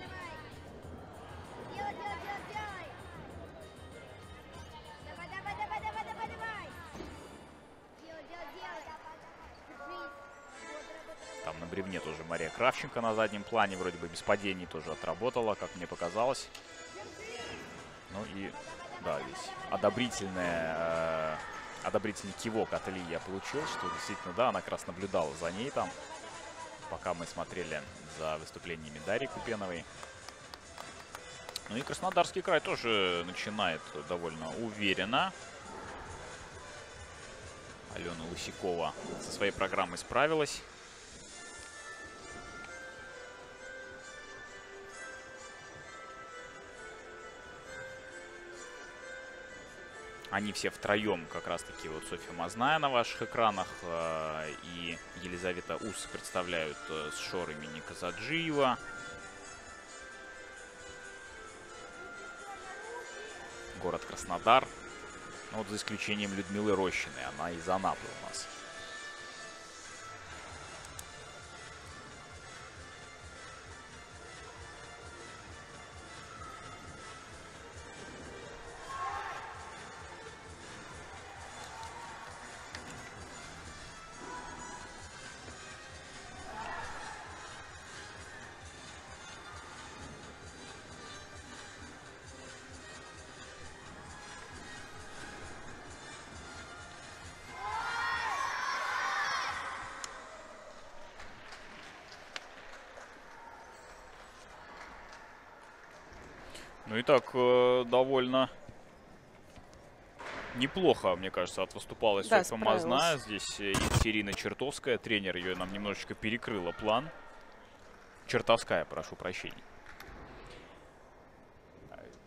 Кравченко на заднем плане. Вроде бы без падений тоже отработала, как мне показалось. Ну и, да, здесь одобрительная, э, одобрительный кивок от Ильи я получил, что действительно, да, она как раз наблюдала за ней там, пока мы смотрели за выступлениями Дарьи Купеновой. Ну и Краснодарский край тоже начинает довольно уверенно. Алена Лысякова со своей программой справилась. Они все втроем, как раз-таки вот Софья Мазная на ваших экранах э, и Елизавета Ус представляют э, с шор имени Казаджиева. Город Краснодар. Ну, вот за исключением Людмилы Рощиной. Она из Анапы у нас. Так, э, довольно неплохо, мне кажется, отвыступалась Да, справилась. Здесь э, Екатерина Чертовская, тренер ее нам немножечко перекрыла план. Чертовская, прошу прощения.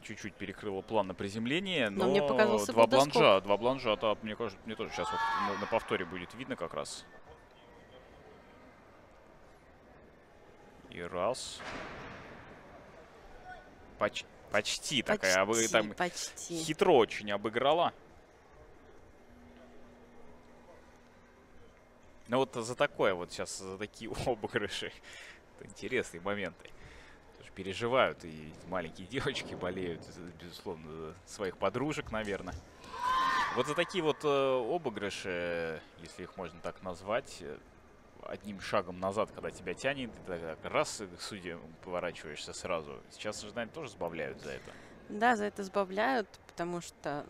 Чуть-чуть перекрыла план на приземление, но, Но мне два бланжа, два бланжа, мне кажется, мне тоже сейчас вот на, на повторе будет видно как раз. И раз. Поч- почти такая, а вы Почти, там почти. хитро очень обыграла. Ну вот за такое вот сейчас, за такие *laughs* обыгрыши, это интересные моменты. Тоже переживают и маленькие *laughs* девочки болеют, безусловно, за своих подружек, наверное. Вот за такие вот э, обыгрыши, если их можно так назвать, э, одним шагом назад, когда тебя тянет, ты так раз и к судьям поворачиваешься сразу. Сейчас же, наверное, тоже сбавляют за это. Да, за это сбавляют, потому что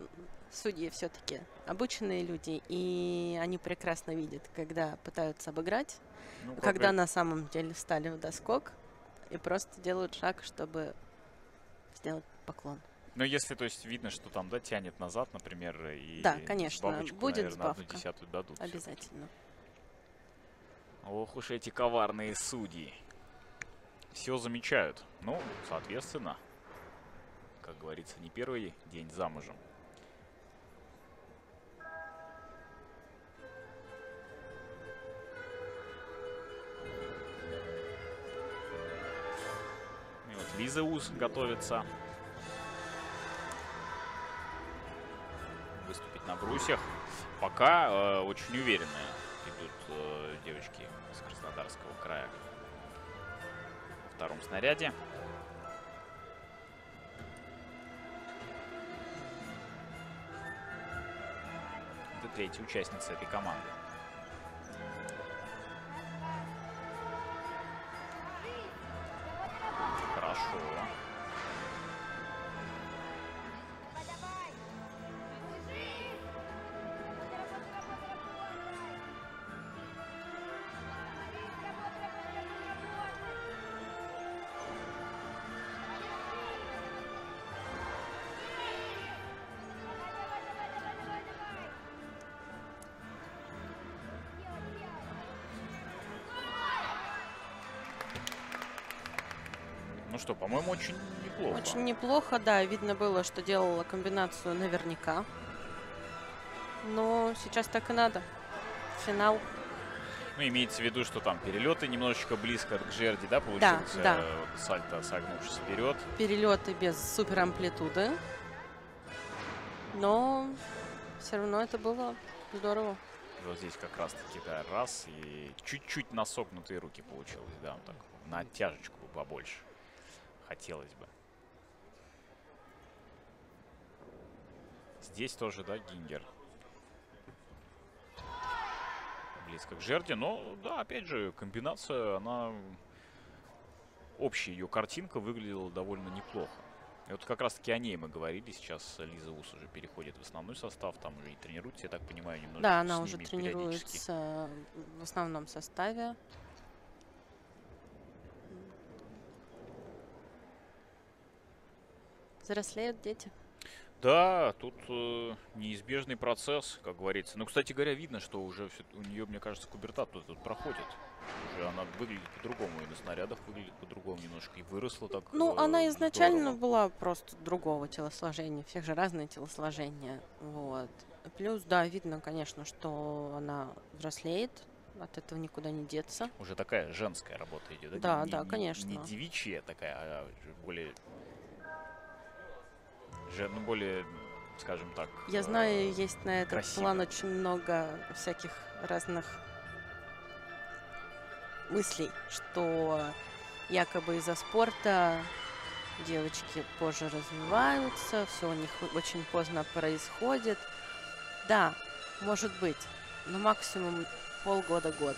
судьи все-таки обычные люди, и они прекрасно видят, когда пытаются обыграть, Ну, как когда на самом деле встали в доскок и просто делают шаг, чтобы сделать поклон. Ну, если, то есть, видно, что там, да, тянет назад, например, и Да, конечно, сбавочку, будет наверное, одну сбавка. десятую дадут. Обязательно. Ох уж эти коварные судьи. Все замечают. Ну, соответственно, как говорится, не первый день замужем. И вот Лиза Уз готовится выступить на брусьях. Пока э, очень уверенно идут э, девочки с Краснодарского края во втором снаряде. Это третья участница этой команды. Что, по-моему, очень неплохо. Очень неплохо, да. Видно было, что делала комбинацию наверняка. Но сейчас так и надо. Финал. Ну, имеется в виду, что там перелеты немножечко близко к жерди, да, получился? да. Вот сальто согнувшись вперед. Перелеты без супер амплитуды. Но все равно это было здорово. Вот здесь как раз-таки, да, раз, и чуть-чуть на согнутые руки получилось, да, так, на оттяжечку побольше хотелось бы. Здесь тоже, да, Гингер. Близко к жерди, но, да, опять же, комбинация, она... Общая ее картинка выглядела довольно неплохо. И вот как раз-таки о ней мы говорили. Сейчас Лиза Ус уже переходит в основной состав. Там уже и тренируется, я так понимаю, немного. Да, она уже тренируется в основном составе. Взрослеют дети. Да, тут э, неизбежный процесс, как говорится. Но, кстати говоря, видно, что уже у нее, мне кажется, кубертат тут, тут проходит. Уже она выглядит по-другому, и на снарядах выглядит по-другому немножко, и выросла так Ну, э, она изначально здорово. была просто другого телосложения, всех же разные телосложения, вот. Плюс, да, видно, конечно, что она взрослеет, от этого никуда не деться. Уже такая женская работа идет. Да, Не- да, не- конечно. Не девичья такая, а уже более... Же, ну, более, скажем так... Я э, знаю, есть на этот красиво. план очень много всяких разных мыслей, что якобы из-за спорта девочки позже развиваются, все у них очень поздно происходит. Да, может быть, но максимум полгода-год.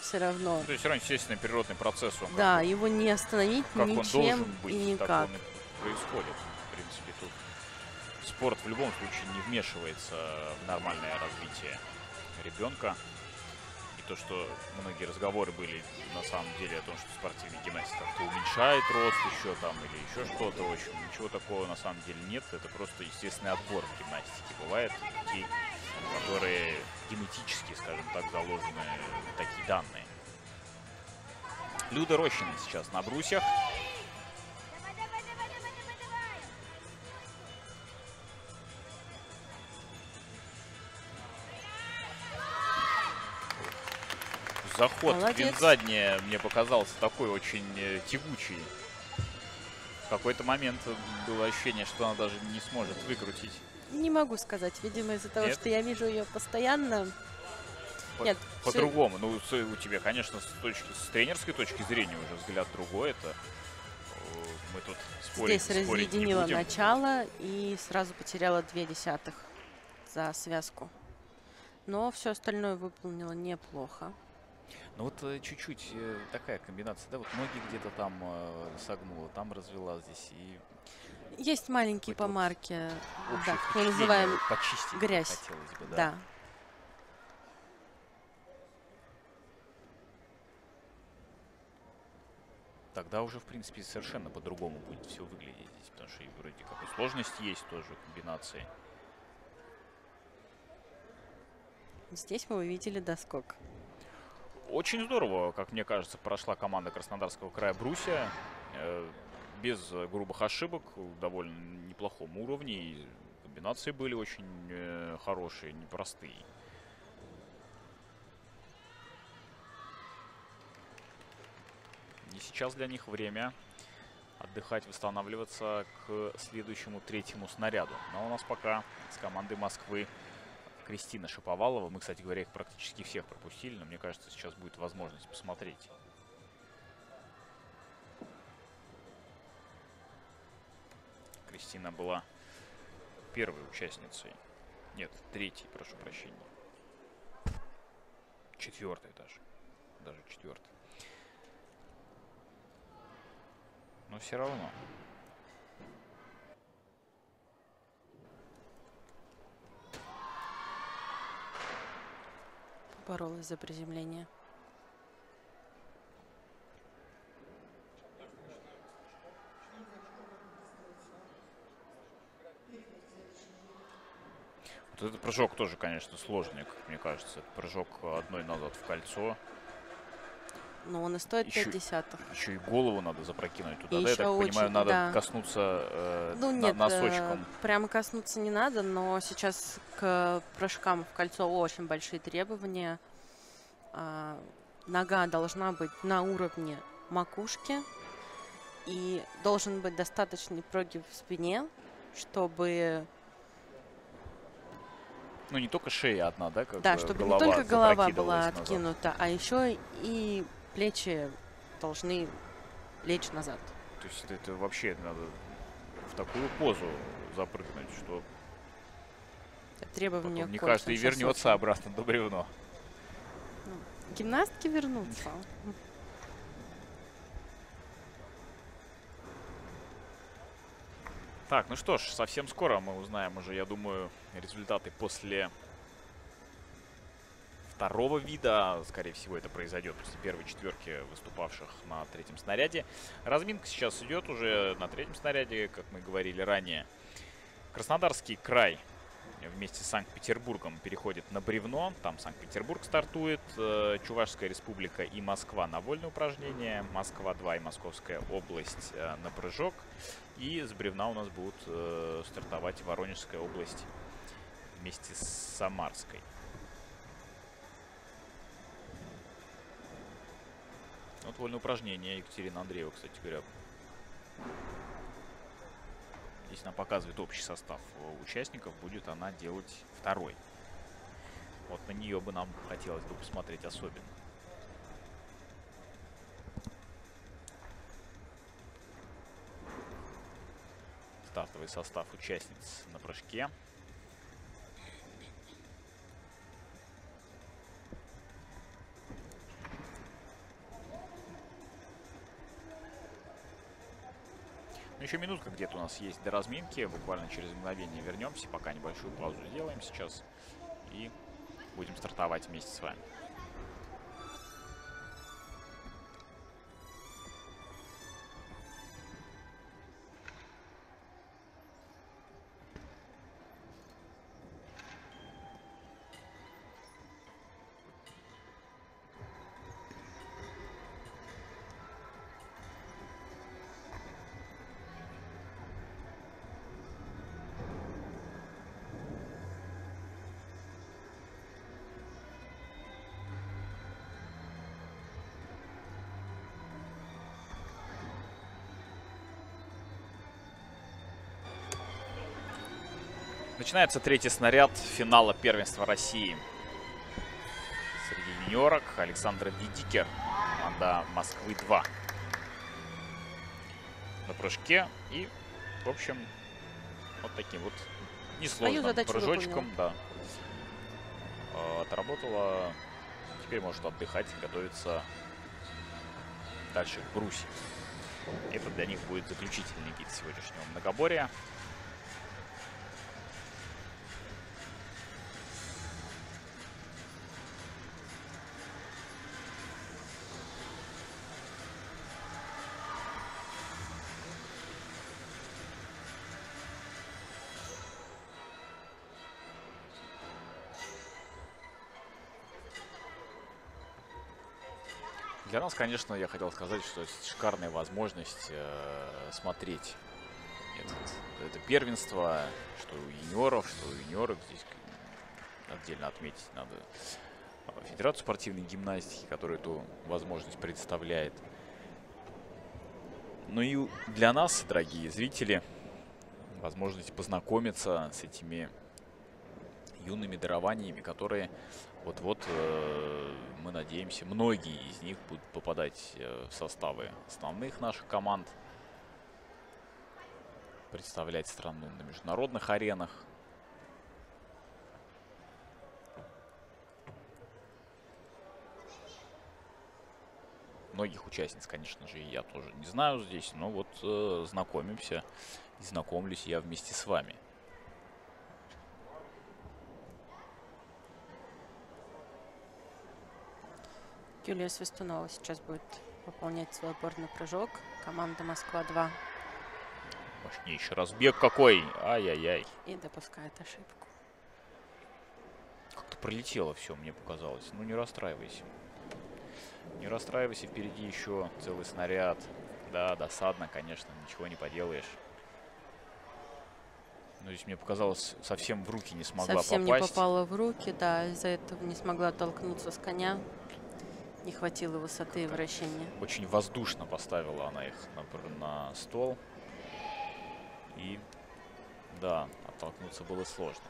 Все равно. То есть равно естественный природный процесс. Он Да, его не остановить как он ничем должен быть, и так никак. он и происходит. В принципе, спорт в любом случае не вмешивается в нормальное развитие ребенка. И то, что многие разговоры были на самом деле о том, что спортивный гимнастика как-то уменьшает рост еще там или еще что-то. В общем, ничего такого на самом деле нет. Это просто естественный отбор в гимнастике. Бывает детей, которые генетически, скажем так, заложены такие данные. Люда Рощина сейчас на брусьях. Заход Молодец. винт задняя мне показался такой очень э, тягучий. В какой-то момент было ощущение, что она даже не сможет выкрутить. Не могу сказать, видимо, из-за того, Нет? что я вижу ее постоянно. По- Нет, По-другому. Ну, с- у тебя, конечно, с, точки, с тренерской точки зрения уже взгляд другой. Это мы тут спорить, Здесь спорить разъединила начало и сразу потеряла две десятых за связку. Но все остальное выполнила неплохо. Ну вот э, чуть-чуть э, такая комбинация, да, вот ноги где-то там э, согнула, там развела здесь и Есть маленькие помарки, да, мы называем почистить грязь. хотелось бы, да. Да. Тогда уже, в принципе, совершенно по-другому будет все выглядеть здесь, потому что и вроде как и сложность есть тоже комбинации. Здесь мы увидели доскок. Очень здорово, как мне кажется, прошла команда Краснодарского края Брусия. э, без грубых ошибок, в довольно неплохом уровне. И комбинации были очень э, хорошие, непростые. И сейчас для них время отдыхать, восстанавливаться к следующему третьему снаряду. Но у нас пока с командой Москвы Кристина Шаповалова. Мы, кстати говоря, их практически всех пропустили, но мне кажется, сейчас будет возможность посмотреть. Кристина была первой участницей. Нет, третьей, прошу прощения. Четвертой даже. Даже четвертой. Но все равно. Боролась за приземление. Вот этот прыжок тоже, конечно, сложный, как мне кажется. Прыжок одной назад в кольцо. Но он и стоит Еще- 5 десятых. Еще и голову надо запрокинуть туда, И да? Я так еще понимаю, очень, надо да. коснуться э, Ну на- нет, э, носочком. прямо коснуться не надо, но сейчас к прыжкам в кольцо очень большие требования. А, Нога должна быть на уровне макушки и должен быть достаточный прогиб в спине, чтобы Ну, не только шея одна, да? Как да, бы чтобы не только голова была назад. откинута, а еще и плечи должны лечь назад. То есть это, это вообще надо в такую позу запрыгнуть, что потом не каждый очень вернется обратно до бревно. Гимнастки вернутся. Так, ну что ж, совсем скоро мы узнаем уже, я думаю, результаты после второго вида. Скорее всего, это произойдет после первой четверки выступавших на третьем снаряде. Разминка сейчас идет уже на третьем снаряде, как мы говорили ранее. Краснодарский край вместе с Санкт-Петербургом переходит на бревно. Там Санкт-Петербург стартует, э, Чувашская республика и Москва на вольное упражнение. Москва-2 и Московская область э, на прыжок. И с бревна у нас будут э, стартовать Воронежская область вместе с Самарской. Вот вольное упражнение Екатерина Андреева, кстати говоря. Здесь нам показывает общий состав участников. Будет она делать второй. Вот на нее бы нам хотелось бы посмотреть особенно. Стартовый состав участниц на прыжке. Еще минутка где-то у нас есть до разминки. Буквально через мгновение вернемся. Пока небольшую паузу сделаем сейчас. И будем стартовать вместе с вами. Начинается третий снаряд финала первенства России. Среди юниорок Александра Дидикер, команда Москвы-2. На прыжке и, в общем, вот таким вот несложным задачу прыжочком. Да. Отработала. Теперь может отдыхать, готовиться дальше к брусе. Это для них будет заключительный гид сегодняшнего многоборья. Для нас, конечно, я хотел сказать, что шикарная возможность э, смотреть этот- это первенство, что у юниоров, что у юниорок. Здесь отдельно отметить надо э, Федерацию спортивной гимнастики, которая эту возможность представляет. Ну и для нас, дорогие зрители, возможность познакомиться с этими юными дарованиями, которые вот-вот, э, мы надеемся, многие из них будут попадать э, в составы основных наших команд, представлять страну на международных аренах. Многих участниц, конечно же, я тоже не знаю здесь, но вот э, знакомимся и знакомлюсь я вместе с вами. Юлия Свистунова сейчас будет выполнять свой опорный прыжок. Команда Москва-2 Мощнейший разбег какой! Ай-яй-яй. и допускает ошибку. Как-то пролетело все, мне показалось. Ну, не расстраивайся. Не расстраивайся, впереди еще целый снаряд. Да, досадно, конечно, ничего не поделаешь. Но здесь мне показалось, совсем в руки не смогла Совсем попасть. не попала в руки, да, из-за этого не смогла толкнуться с коня. Не хватило высоты и вращения. Очень воздушно поставила она их на, на стол. И да, оттолкнуться было сложно.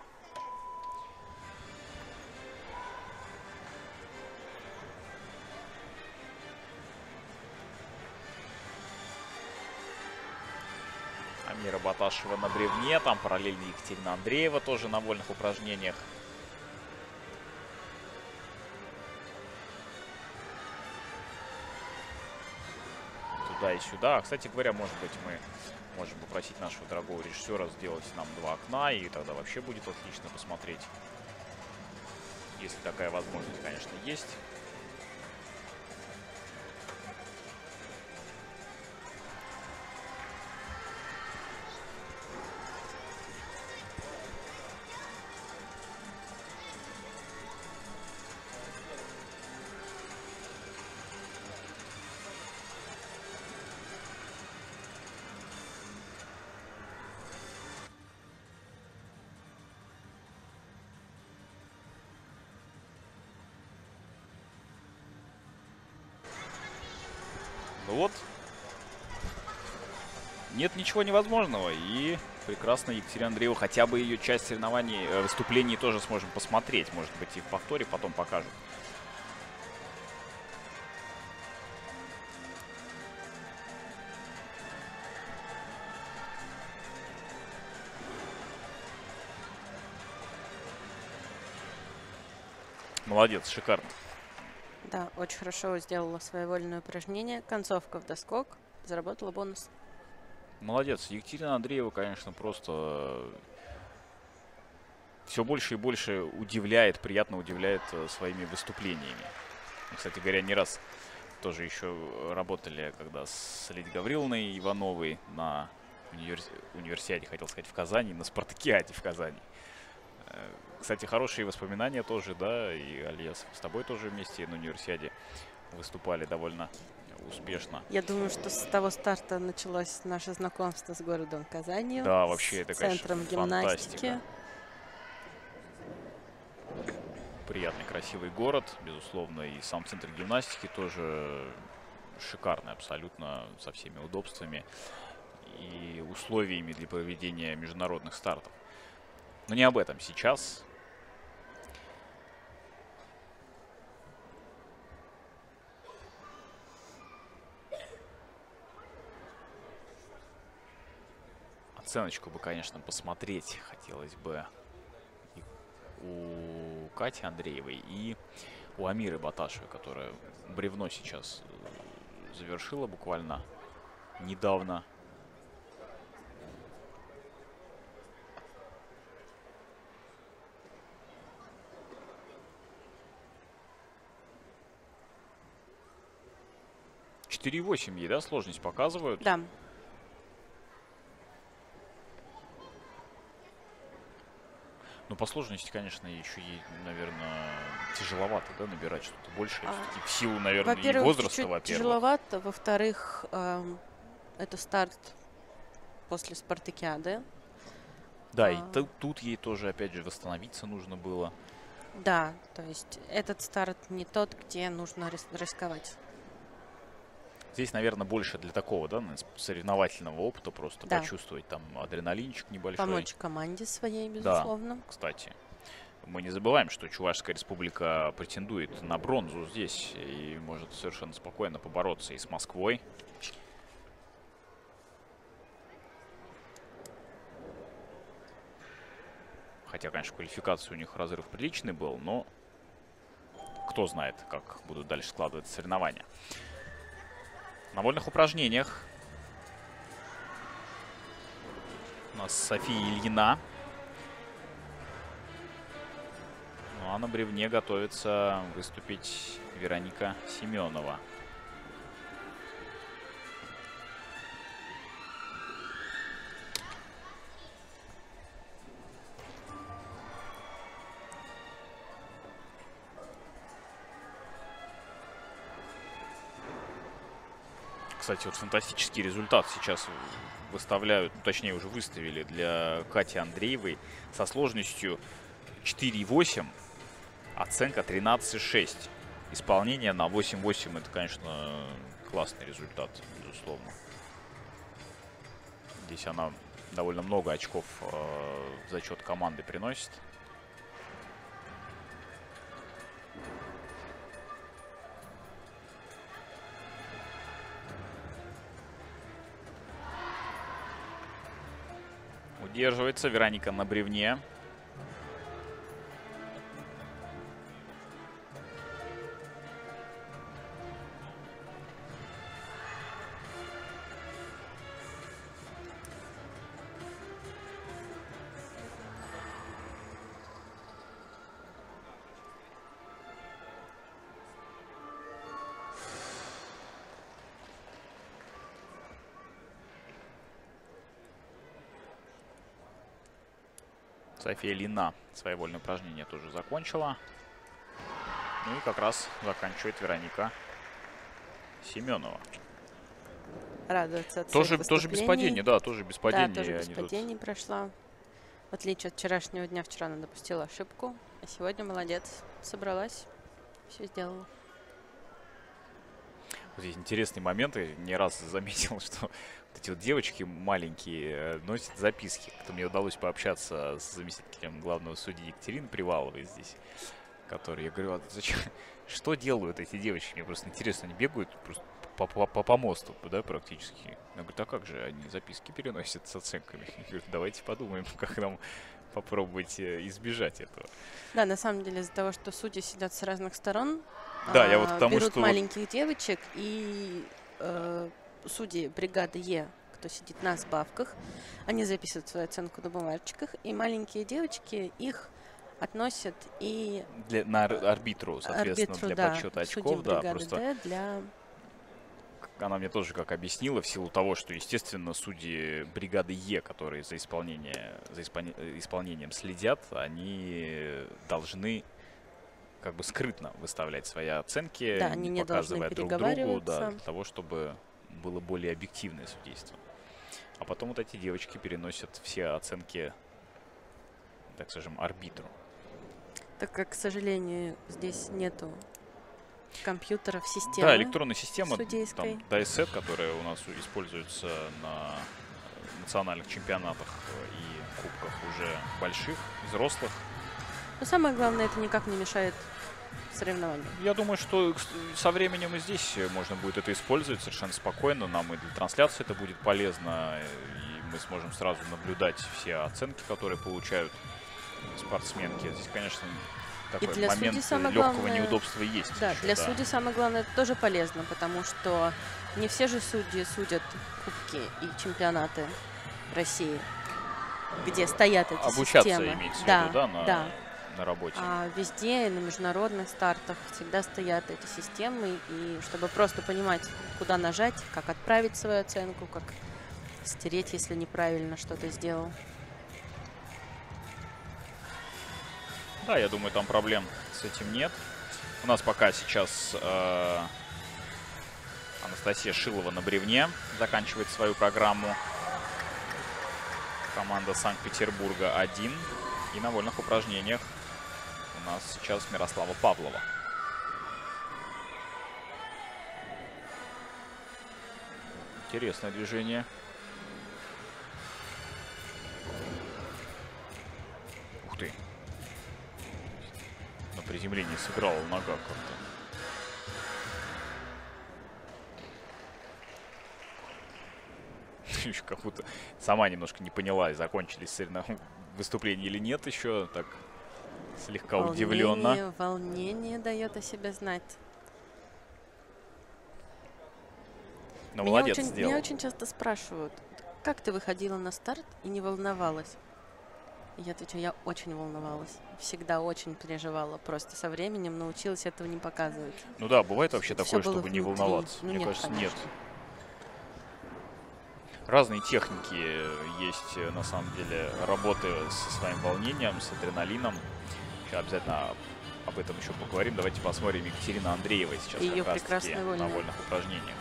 Амира Баташева на бревне, там параллельно Екатерина Андреева тоже на вольных упражнениях. Туда и сюда. Кстати говоря, может быть, мы можем попросить нашего дорогого режиссера сделать нам два окна, и тогда вообще будет отлично посмотреть. Если такая возможность, конечно, есть. Нет ничего невозможного. И прекрасно Екатерина Андреева хотя бы ее часть соревнований, э, выступлений тоже сможем посмотреть. Может быть и в повторе потом покажут. Молодец, шикарно. Да, очень хорошо сделала своевольное упражнение. Концовка в доскок. Заработала бонус. Молодец. Екатерина Андреева, конечно, просто все больше и больше удивляет, приятно удивляет э, своими выступлениями. Кстати говоря, не раз тоже еще работали, когда с Лидией Гавриловной Ивановой на универс... универсиаде, хотел сказать, в Казани, на спартакиаде в Казани. Э, Кстати, хорошие воспоминания тоже, да, и Алия, с с тобой тоже вместе на универсиаде выступали довольно успешно. Я думаю, что с того старта началось наше знакомство с городом Казанью. Да, вообще, это, конечно, центром гимнастики. фантастика. Приятный, красивый город, безусловно, и сам центр гимнастики тоже шикарный абсолютно, со всеми удобствами и условиями для проведения международных стартов. Но не об этом сейчас. Оценочку бы, конечно, посмотреть хотелось бы у Кати Андреевой и у Амиры Баташевой, которая бревно сейчас э, завершила буквально недавно. Четыре восемь ей, да, сложность показывают? Да, Ну, по сложности, конечно, еще ей, наверное, тяжеловато, да, набирать что-то большее. А, в силу, наверное, и во-первых, возраста, во-первых. тяжеловато. Во-вторых, эм, это старт после спартакиады. Да, и а. ту- тут ей тоже, опять же, восстановиться нужно было. Да, то есть этот старт не тот, где нужно рис- рисковать. Здесь, наверное, больше для такого, да, соревновательного опыта, просто Да. почувствовать там адреналинчик небольшой. Помочь команде своей, Да. безусловно. Кстати, мы не забываем, что Чувашская республика претендует на бронзу здесь и может совершенно спокойно побороться и с Москвой. Хотя, конечно, квалификация у них разрыв приличный был, но кто знает, как будут дальше складываться соревнования. На вольных упражнениях у нас София Ильина. Ну а на бревне готовится выступить Вероника Семенова. Кстати, вот фантастический результат сейчас выставляют, точнее уже выставили для Кати Андреевой со сложностью 4,8, оценка 13,6. Исполнение на 8,8 это, конечно, классный результат, безусловно. Здесь она довольно много очков э, за счет команды приносит. Удерживается Вероника на бревне. София Лина своевольное упражнение тоже закончила. Ну и как раз заканчивает Вероника Семенова. Радуется от тоже, тоже без падения, да, тоже без падения. Да, тоже без падений тут... прошла. В отличие от вчерашнего дня, вчера она допустила ошибку, а сегодня молодец, собралась, все сделала. Здесь интересный момент, я не раз *laughs* заметил, что вот эти вот девочки маленькие э, носят записки. Кто мне удалось пообщаться с заместителем главного судьи Екатерины Приваловой здесь, который, я говорю, а зачем, *laughs* что делают эти девочки? Мне просто интересно, они бегают просто по, по, по, по мосту, да, практически. Я говорю, а как же они записки переносят с оценками? *laughs* Я говорю, давайте подумаем, как нам попробовать э, избежать этого. Да, на самом деле из-за того, что судьи сидят с разных сторон, да, а, я вот к тому, берут что маленьких девочек и э, судьи бригады Е, кто сидит на сбавках, они записывают свою оценку на бумажечках, и маленькие девочки их относят и... Для, на арбитру, соответственно, арбитру, для да, подсчета очков, да, просто... Д для она мне тоже как объяснила, в силу того, что, естественно, судьи бригады Е, которые за, исполнение, за исполнением следят, они должны как бы скрытно выставлять свои оценки, да, они не показывая друг другу, да, для того, чтобы было более объективное судейство. А потом вот эти девочки переносят все оценки, так скажем, арбитру. Так как, к сожалению, здесь нету компьютеров, системы Да, электронная система, судейской. там DSET, которая у нас используется на национальных чемпионатах и кубках уже больших, взрослых. Но самое главное, это никак не мешает соревнований. Я думаю, что со временем и здесь можно будет это использовать совершенно спокойно. Нам и для трансляции это будет полезно. И мы сможем сразу наблюдать все оценки, которые получают спортсменки. Здесь, конечно, такой и для момент легкого главное, неудобства есть. Да, еще, для да. судей самое главное это тоже полезно, потому что не все же судьи судят кубки и чемпионаты России, где стоят эти Обучаться системы. имеется да, в виду, да, на... да на работе. А везде, на международных стартах всегда стоят эти системы, и чтобы просто понимать, куда нажать, как отправить свою оценку, как стереть, если неправильно что-то сделал. Да, я думаю, там проблем с этим нет. У нас пока сейчас э, Анастасия Шилова на бревне заканчивает свою программу. Команда Санкт-Петербурга 1. И на вольных упражнениях нас сейчас Мирослава Павлова. Интересное движение. Ух ты. На приземлении сыграла нога как-то. *laughs* как будто сама немножко не поняла, закончились выступления или нет еще. Так слегка волнение, удивленно. Волнение дает о себе знать. Но меня молодец очень, сделал. Меня очень часто спрашивают, как ты выходила на старт и не волновалась? Я отвечаю, я очень волновалась. Всегда очень переживала. Просто со временем научилась этого не показывать. Ну да, бывает вообще такое, чтобы внутри. не волноваться. Ну, Мне нет, кажется, конечно. нет. Разные техники есть, на самом деле, работы со своим волнением, с адреналином. Еще обязательно об этом еще поговорим. Давайте посмотрим Екатерина Андреева сейчас Ее как раз на вольных упражнениях.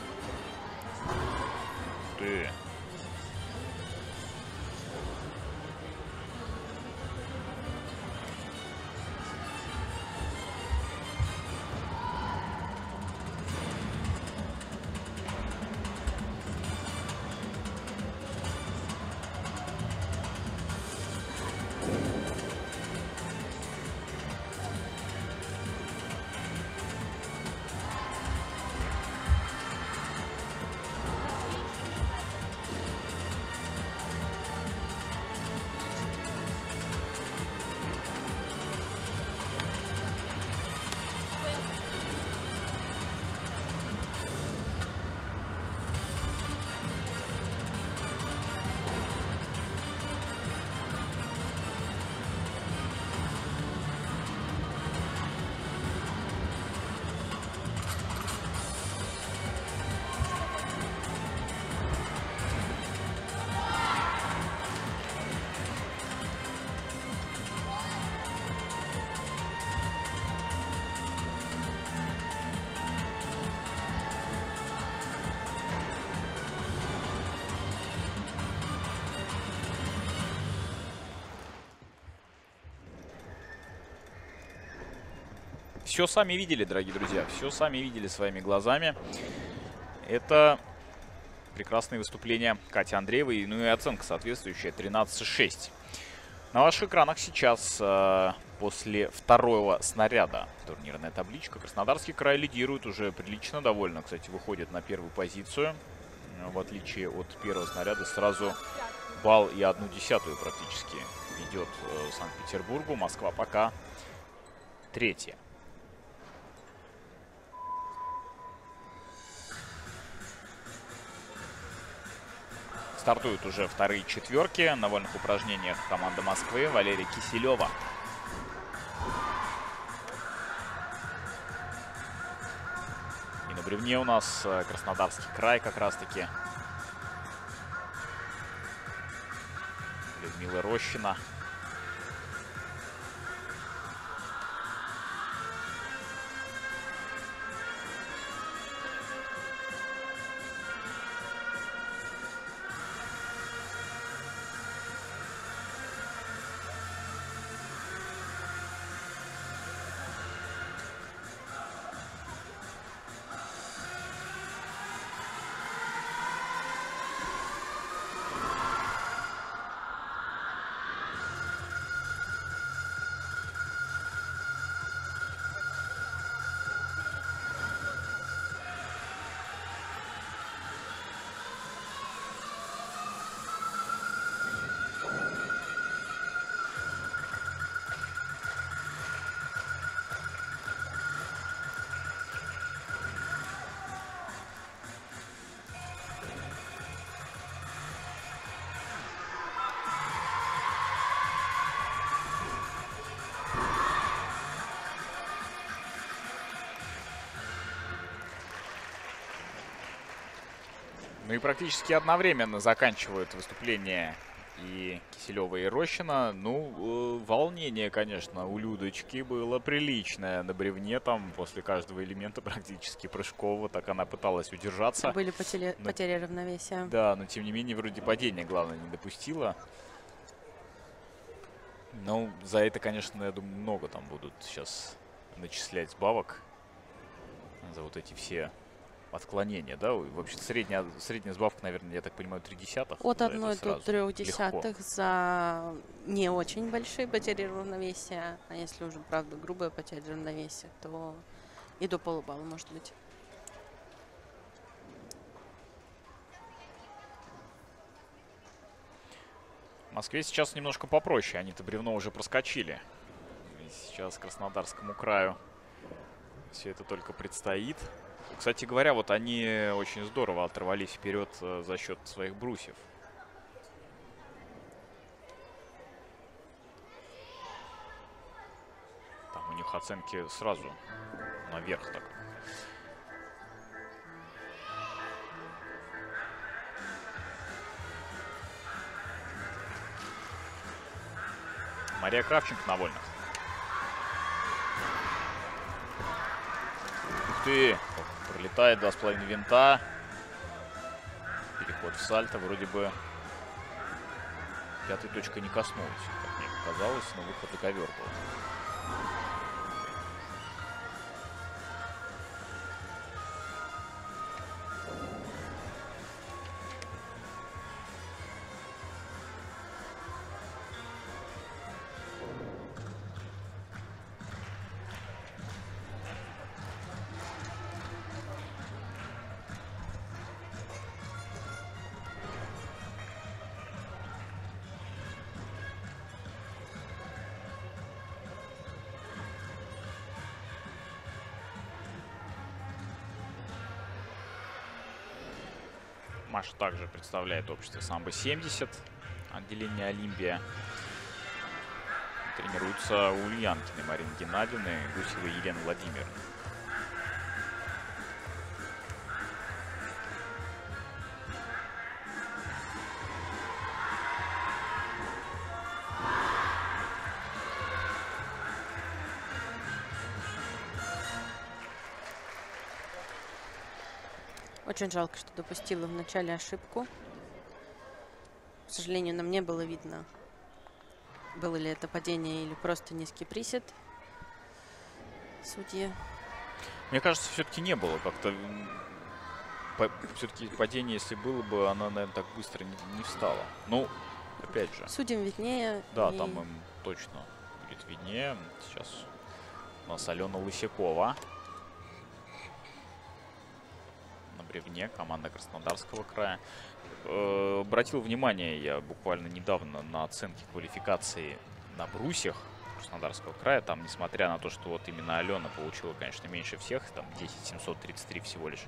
Ты. Все сами видели, дорогие друзья. Все сами видели своими глазами. Это прекрасные выступления Кати Андреевой. Ну и оценка соответствующая 13-6. На ваших экранах сейчас, э, после второго снаряда турнирная табличка, Краснодарский край лидирует уже прилично довольно. Кстати, выходит на первую позицию. В отличие от первого снаряда, сразу балл и одну десятую практически ведет э, Санкт-Петербургу. Москва пока третья. Стартуют уже вторые четверки на вольных упражнениях команда Москвы Валерия Киселева. И на бревне у нас э, Краснодарский край как раз-таки. Людмила Рощина. Ну и практически одновременно заканчивают выступление и Киселева, и Рощина. Ну, э, волнение, конечно, у Людочки было приличное на бревне. Там после каждого элемента практически прыжкового. Так она пыталась удержаться. Были потери, но, потери равновесия. Да, но тем не менее вроде падения, главное, не допустила. Ну, за это, конечно, я думаю, много там будут сейчас начислять сбавок. За вот эти все отклонения, да? Вообще средняя, средняя сбавка, наверное, я так понимаю, 3 десятых. От одной до трех десятых за не очень большие потери равновесия. А если уже, правда, грубая потеря равновесия, то и до полубалла может быть. В Москве сейчас немножко попроще. Они-то бревно уже проскочили. И сейчас Краснодарскому краю все это только предстоит. Кстати говоря, вот они очень здорово оторвались вперед э, за счет своих брусьев. Там у них оценки сразу наверх так. Мария Кравченко на вольных. Ух ты! Пролетает два с половиной винта. Переход в сальто вроде бы пятой точкой не коснулась, как мне казалось, но выход за ковер был. Маша также представляет общество самбо-70, отделение Олимпия. Тренируются Ульянкины Марины Геннадьевны, Гусева Елена Владимировна. Очень жалко, что допустила в начале ошибку. К сожалению, нам не было видно, было ли это падение или просто низкий присед. Судьи. Мне кажется, все-таки не было как-то. Все-таки падение, если было бы, она, наверное, так быстро не, не встала. Ну, опять же. Судим виднее. Да, и... там им точно будет виднее. Сейчас у нас Алена Лысякова. Бревне, команда Краснодарского края. Э, обратил внимание я буквально недавно на оценки квалификации на брусьях Краснодарского края. Там, несмотря на то, что вот именно Алена получила, конечно, меньше всех, там 10 733 всего лишь.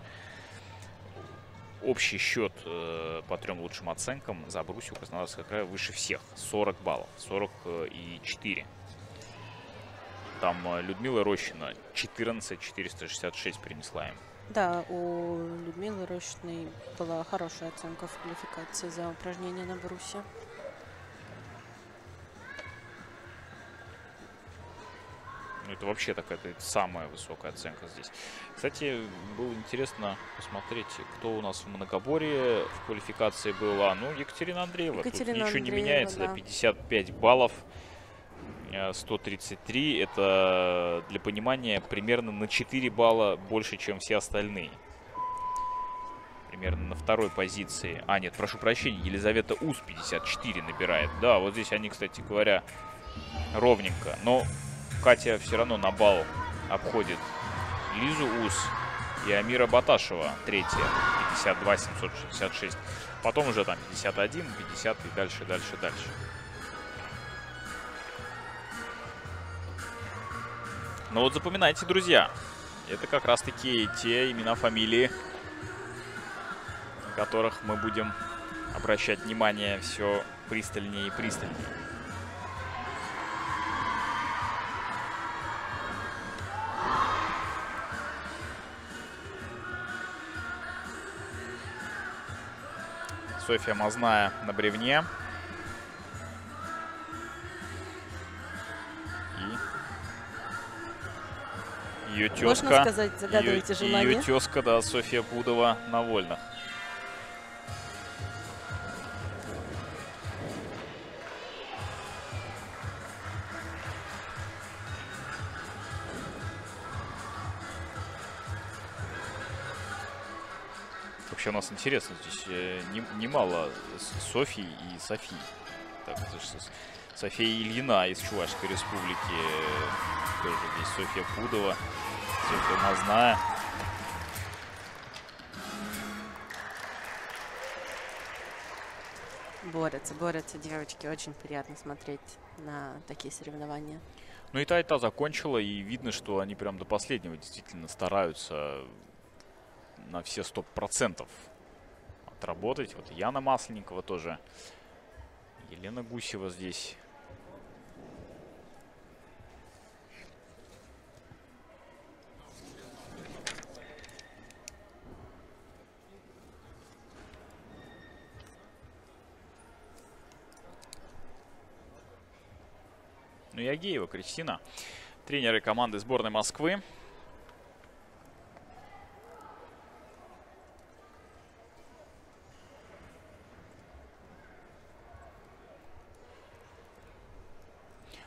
Общий счет э, по трем лучшим оценкам за брусью Краснодарского края выше всех. 40 баллов. 44. Там э, Людмила Рощина 14 466 принесла им. Да, у Людмилы Рощиной была хорошая оценка в квалификации за упражнение на брусе. Ну, это вообще такая это самая высокая оценка здесь. Кстати, было интересно посмотреть, кто у нас в многоборье в квалификации была. Ну, Екатерина Андреева. Екатерина Тут ничего Андреева, не меняется. Да. 55 баллов. 133. Это, для понимания, примерно на 4 балла больше, чем все остальные. Примерно на второй позиции. А, нет, прошу прощения, Елизавета Ус 54 набирает. Да, вот здесь они, кстати говоря, ровненько. Но Катя все равно на балл обходит Лизу Ус и Амира Баташева, третья, 52 766. Потом уже там 51, 50 и дальше, дальше, дальше. Но вот запоминайте, друзья, это как раз-таки те имена, фамилии, на которых мы будем обращать внимание все пристальнее и пристальнее. Софья Мазная на бревне. Ее тезка. Можно сказать, загадывайте ее, желание. Ее тезка, да, Софья Пудова на вольных. Вообще у нас интересно, здесь э, немало Софий и Софии. Так, это же София Ильина из Чувашской республики. Тоже здесь Софья Пудова. Софья Мазная. Борются, борются девочки. Очень приятно смотреть на такие соревнования. Ну и та, и та закончила, и видно, что они прям до последнего действительно стараются на все сто процентов отработать. Вот Яна Масленникова тоже. Елена Гусева здесь Ну и Агеева, Кристина. Тренеры команды сборной Москвы.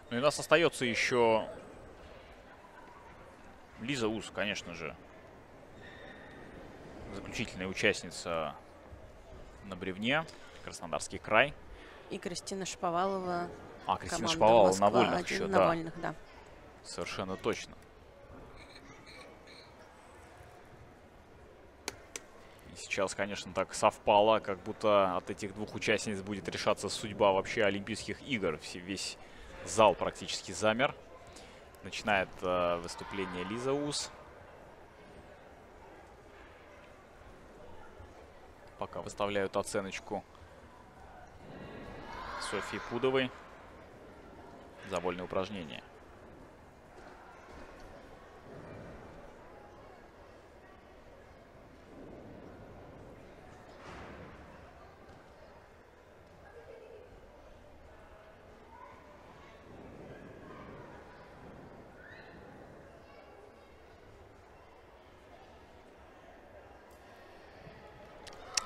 Ну и у нас остается еще Лиза Ус, конечно же. Заключительная участница на бревне. Краснодарский край. И Кристина Шиповалова. А, Кристина Шповалова на вольных еще, на да. вольных, да. Совершенно точно. И сейчас, конечно, так совпало, как будто от этих двух участниц будет решаться судьба вообще Олимпийских игр. Все, весь зал практически замер. Начинает э, выступление Лиза Ус. Пока выставляют оценочку Софьи Пудовой за вольное упражнение.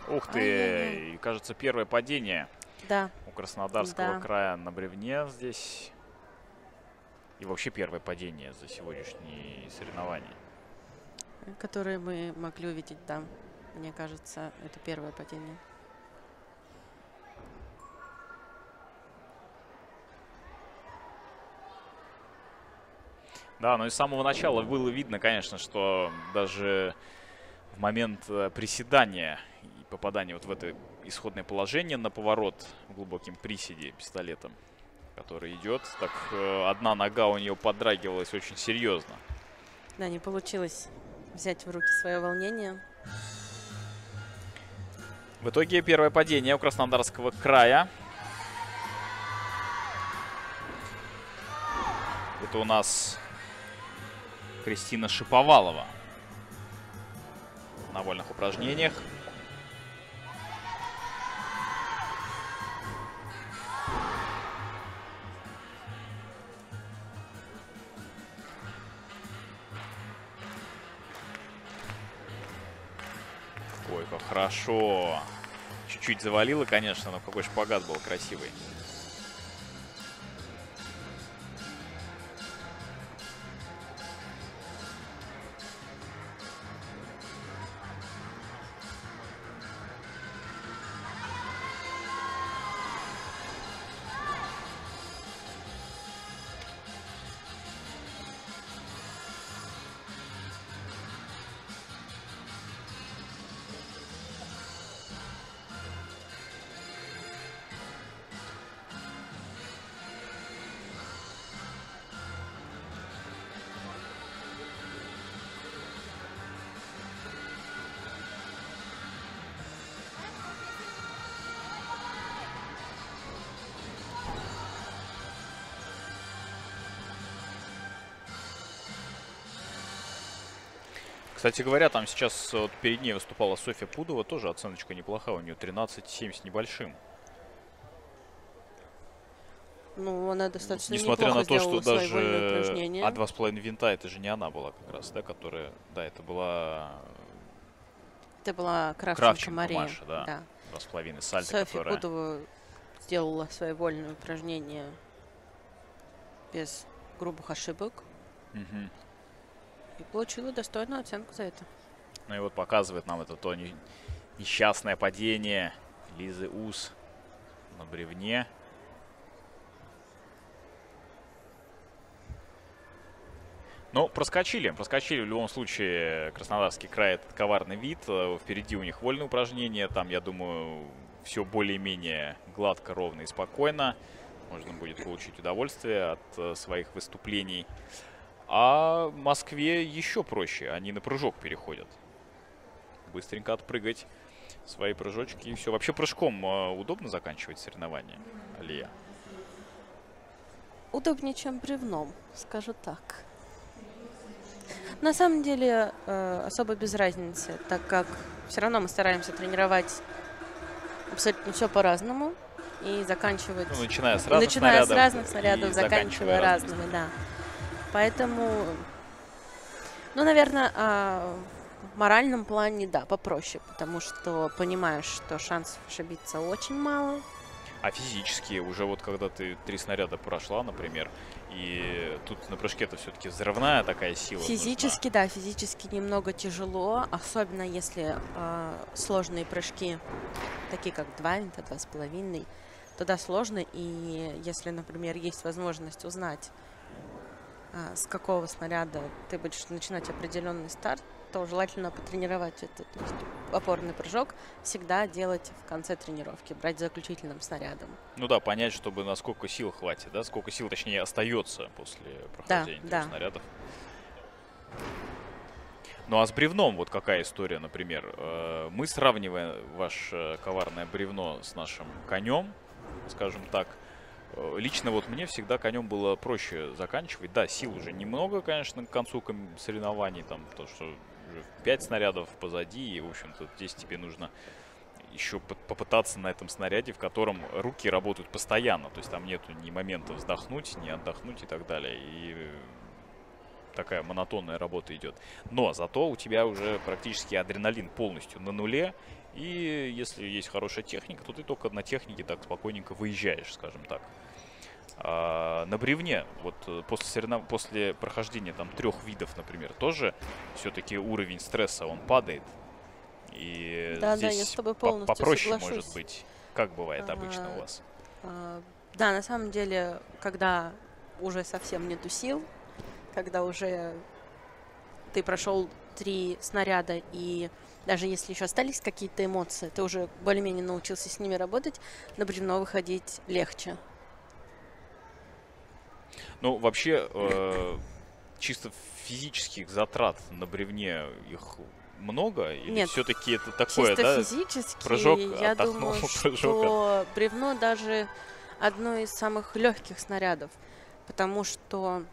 Ух ты! Ай-яй-яй. И, кажется, первое падение Да, у Краснодарского Да. края на бревне здесь. И вообще первое падение за сегодняшние соревнования. которые мы могли увидеть, да. Мне кажется, это первое падение. Да, но и с самого начала было видно, конечно, что даже в момент э, приседания и попадания вот в это исходное положение на поворот глубоким приседе пистолетом, который идет, так э, одна нога у нее подрагивалась очень серьезно. Да, не получилось взять в руки свое волнение. В итоге первое падение у Краснодарского края. Это у нас Кристина Шиповалова на вольных упражнениях. Хорошо. Чуть-чуть завалило, конечно, но какой шпагат был красивый. Кстати говоря, там сейчас вот перед ней выступала Софья Пудова, тоже оценочка неплохая, у нее 13-7 с небольшим. Ну, она достаточно Несмотря на то, что даже а два с половиной винта, это же не она была как раз, да, которая, да, это была Это была Кравченко, Кравченко Мария. Маша, да. два с половиной сальто, Софья которая... Пудова сделала свои вольные упражнения без грубых ошибок Мгм. И получила достойную оценку за это. Ну и вот показывает нам это то не- несчастное падение Лизы Ус на бревне. Ну, проскочили, проскочили в любом случае Краснодарский край этот коварный вид. Э, Впереди у них вольные упражнения. Там, я думаю, все более-менее гладко, ровно и спокойно. Можно будет получить удовольствие от э, своих выступлений. А в Москве еще проще. Они на прыжок переходят. Быстренько отпрыгать свои прыжочки и все. Вообще прыжком э, удобно заканчивать соревнования, Алия? Удобнее, чем бревном, скажу так. На самом деле э, особо без разницы, так как все равно мы стараемся тренировать абсолютно все по-разному и заканчивать Ну, начиная с разных начиная снарядов. с разных снарядов, заканчивая разными, да. Поэтому, ну, наверное, а, в моральном плане, да, попроще, потому что понимаешь, что шансов ошибиться очень мало. А физически уже вот когда ты три снаряда прошла, например, и тут на прыжке это все-таки взрывная такая сила. Физически, нужна. да, физически немного тяжело, особенно если э, сложные прыжки, такие как два винта, два с половиной, тогда сложно. И если, например, есть возможность узнать, с какого снаряда ты будешь начинать определенный старт, то желательно потренировать это. То есть опорный прыжок всегда делать в конце тренировки, брать заключительным снарядом. Ну да, понять, чтобы насколько сил хватит, да, сколько сил, точнее, остается после прохождения да, да. снарядов. Ну а с бревном вот какая история, например? Э, мы сравниваем ваше коварное бревно с нашим конем, скажем так. Э, лично вот мне всегда конем было проще заканчивать. Да, сил уже немного, конечно, к концу соревнований, там, то, что уже 5 снарядов позади, и, в общем-то, здесь тебе нужно еще попытаться на этом снаряде, в котором руки работают постоянно. То есть там нету ни момента вздохнуть, ни отдохнуть и так далее. И такая монотонная работа идет. Но зато у тебя уже практически адреналин полностью на нуле. И если есть хорошая техника, то ты только на технике так спокойненько выезжаешь, скажем так. А, на бревне, вот э, после, соревнов... после прохождения там трех видов, например, тоже все-таки уровень стресса, он падает. И да, здесь да, я с тобой полностью попроще соглашусь. может быть. Как бывает а, обычно у вас? А, да, на самом деле, когда уже совсем нету сил, когда уже ты прошел три снаряда и даже если еще остались какие-то эмоции, ты уже более-менее научился с ними работать, на бревно выходить легче. Ну, вообще, э, чисто физических затрат на бревне их много? Или Нет, все-таки это такое, чисто да? физически, прыжок, я думаю, прыжок, *laughs* что бревно даже одно из самых легких снарядов, потому что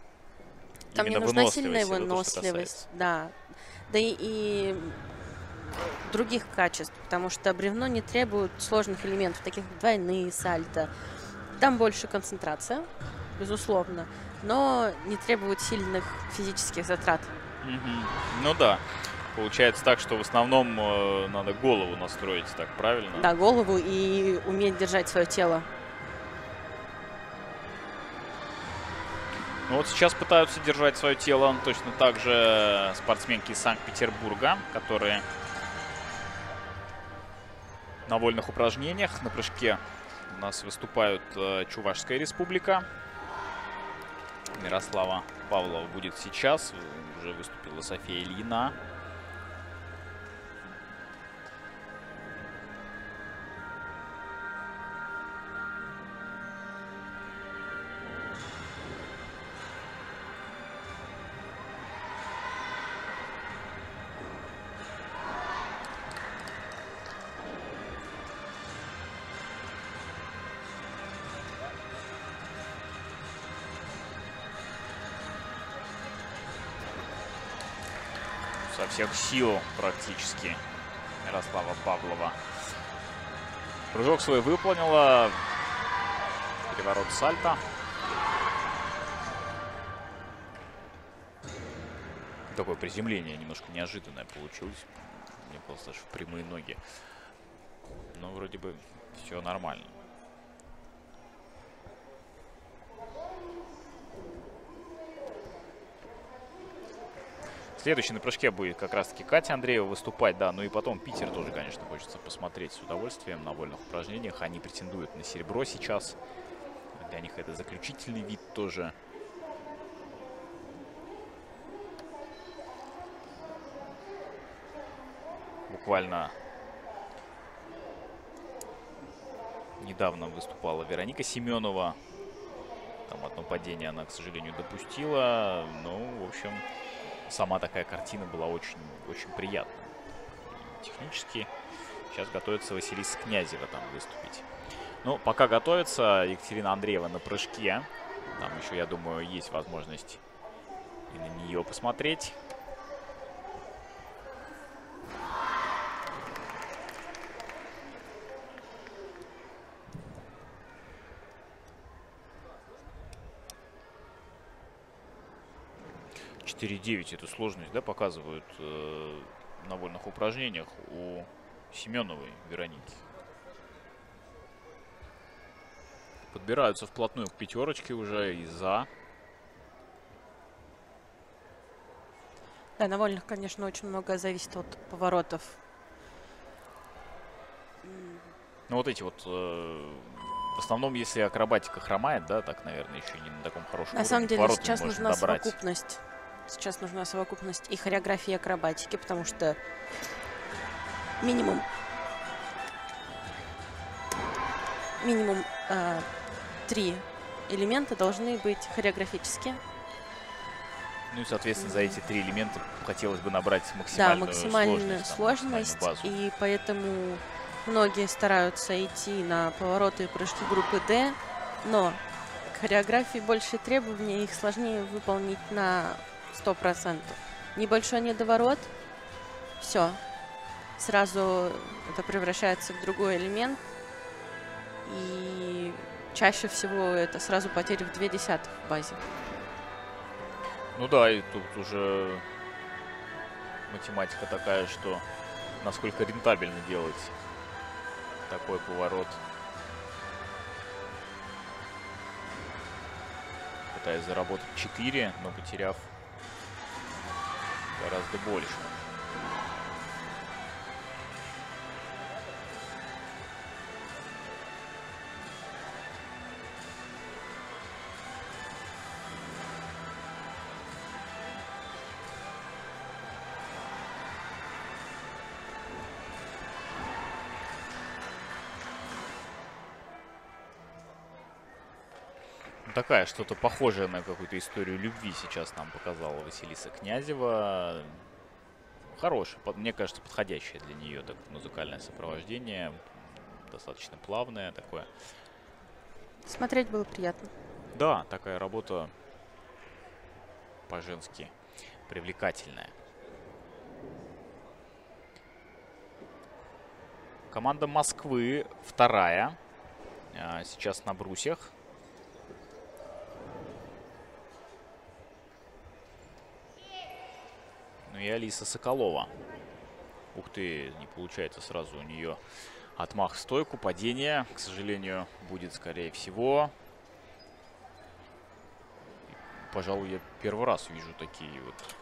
там Именно не нужна сильная выносливость, да. Да и, и других качеств, потому что бревно не требует сложных элементов, таких как двойные сальто. Там больше концентрация, безусловно, но не требует сильных физических затрат. Угу. Ну да. Получается так, что в основном э, надо голову настроить, так правильно? Да, голову и уметь держать свое тело. Ну вот сейчас пытаются держать свое тело точно так же спортсменки из Санкт-Петербурга, которые на вольных упражнениях на прыжке у нас выступают э, Чувашская республика, Мирослава Павлова будет сейчас. Уже выступила София Ильина. Всех сил практически Ярослава Павлова. Прыжок свой выполнила. Переворот сальто. Такое приземление немножко неожиданное получилось. Мне просто даже в прямые ноги. Но вроде бы все нормально. Следующий на прыжке будет как раз-таки Катя Андреева выступать, да. Ну и потом Питер тоже, конечно, хочется посмотреть с удовольствием на вольных упражнениях. Они претендуют на серебро сейчас. Для них это заключительный вид тоже. Буквально недавно выступала Вероника Семенова. Там одно падение она, к сожалению, допустила. Ну, в общем, сама такая картина была очень, очень приятна. технически сейчас готовится Василиса Князева там выступить. Ну, пока готовится Екатерина Андреева на прыжке. Там еще, я думаю, есть возможность и на нее посмотреть. 4-9 эту сложность, да, показывают э, на вольных упражнениях у Семеновой Вероники. Подбираются вплотную к пятерочке уже и за. Да, на вольных, конечно, очень многое зависит от поворотов. Ну вот эти вот, э, в основном, если акробатика хромает, да, так, наверное, еще не на таком хорошем На самом уровне, деле поворотами сейчас нужна добрать. совокупность. Сейчас нужна совокупность и хореографии, и акробатики, потому что минимум минимум э, три элемента должны быть хореографические. Ну и, соответственно, за эти три элемента хотелось бы набрать Да, максимальную максимальную сложность, там, сложность, максимальную и поэтому многие стараются идти на повороты и прыжки группы D, но к хореографии больше требований, их сложнее выполнить на 100%. Небольшой недоворот, все, сразу это превращается в другой элемент, и чаще всего это сразу потери в две десятых в базе. Ну да, и тут уже математика такая, что насколько рентабельно делать такой поворот. Пытаясь заработать 4, но потеряв гораздо больше. Такая что-то похожее на какую-то историю любви сейчас нам показала Василиса Князева. Хорошее, мне кажется, подходящее для нее так, музыкальное сопровождение. Достаточно плавное такое. Смотреть было приятно. Да, такая работа по-женски привлекательная. Команда Москвы вторая. а, Сейчас на брусьях. Алиса Соколова. Ух ты, не получается сразу у нее отмах в стойку, падение, к сожалению, будет скорее всего. Пожалуй, я первый раз вижу такие вот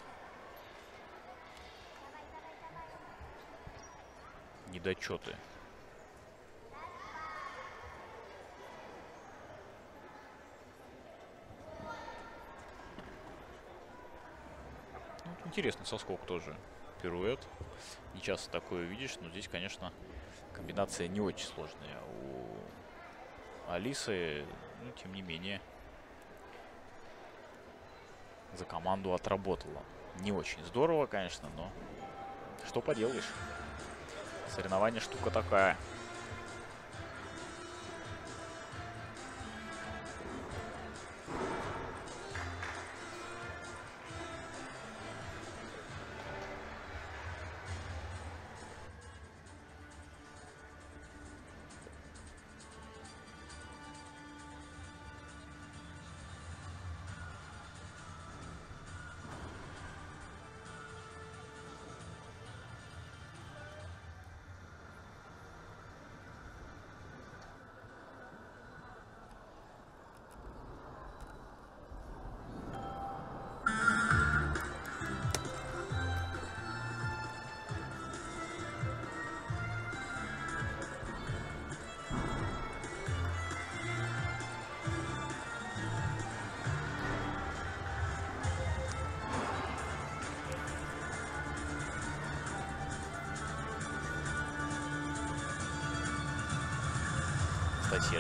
недочеты. Вот интересно, соскок тоже пируэт. Не часто такое видишь, но здесь, конечно, комбинация не очень сложная у Алисы. Ну, тем не менее, за команду отработала. Не очень здорово, конечно, но что поделаешь. Соревнование штука такая.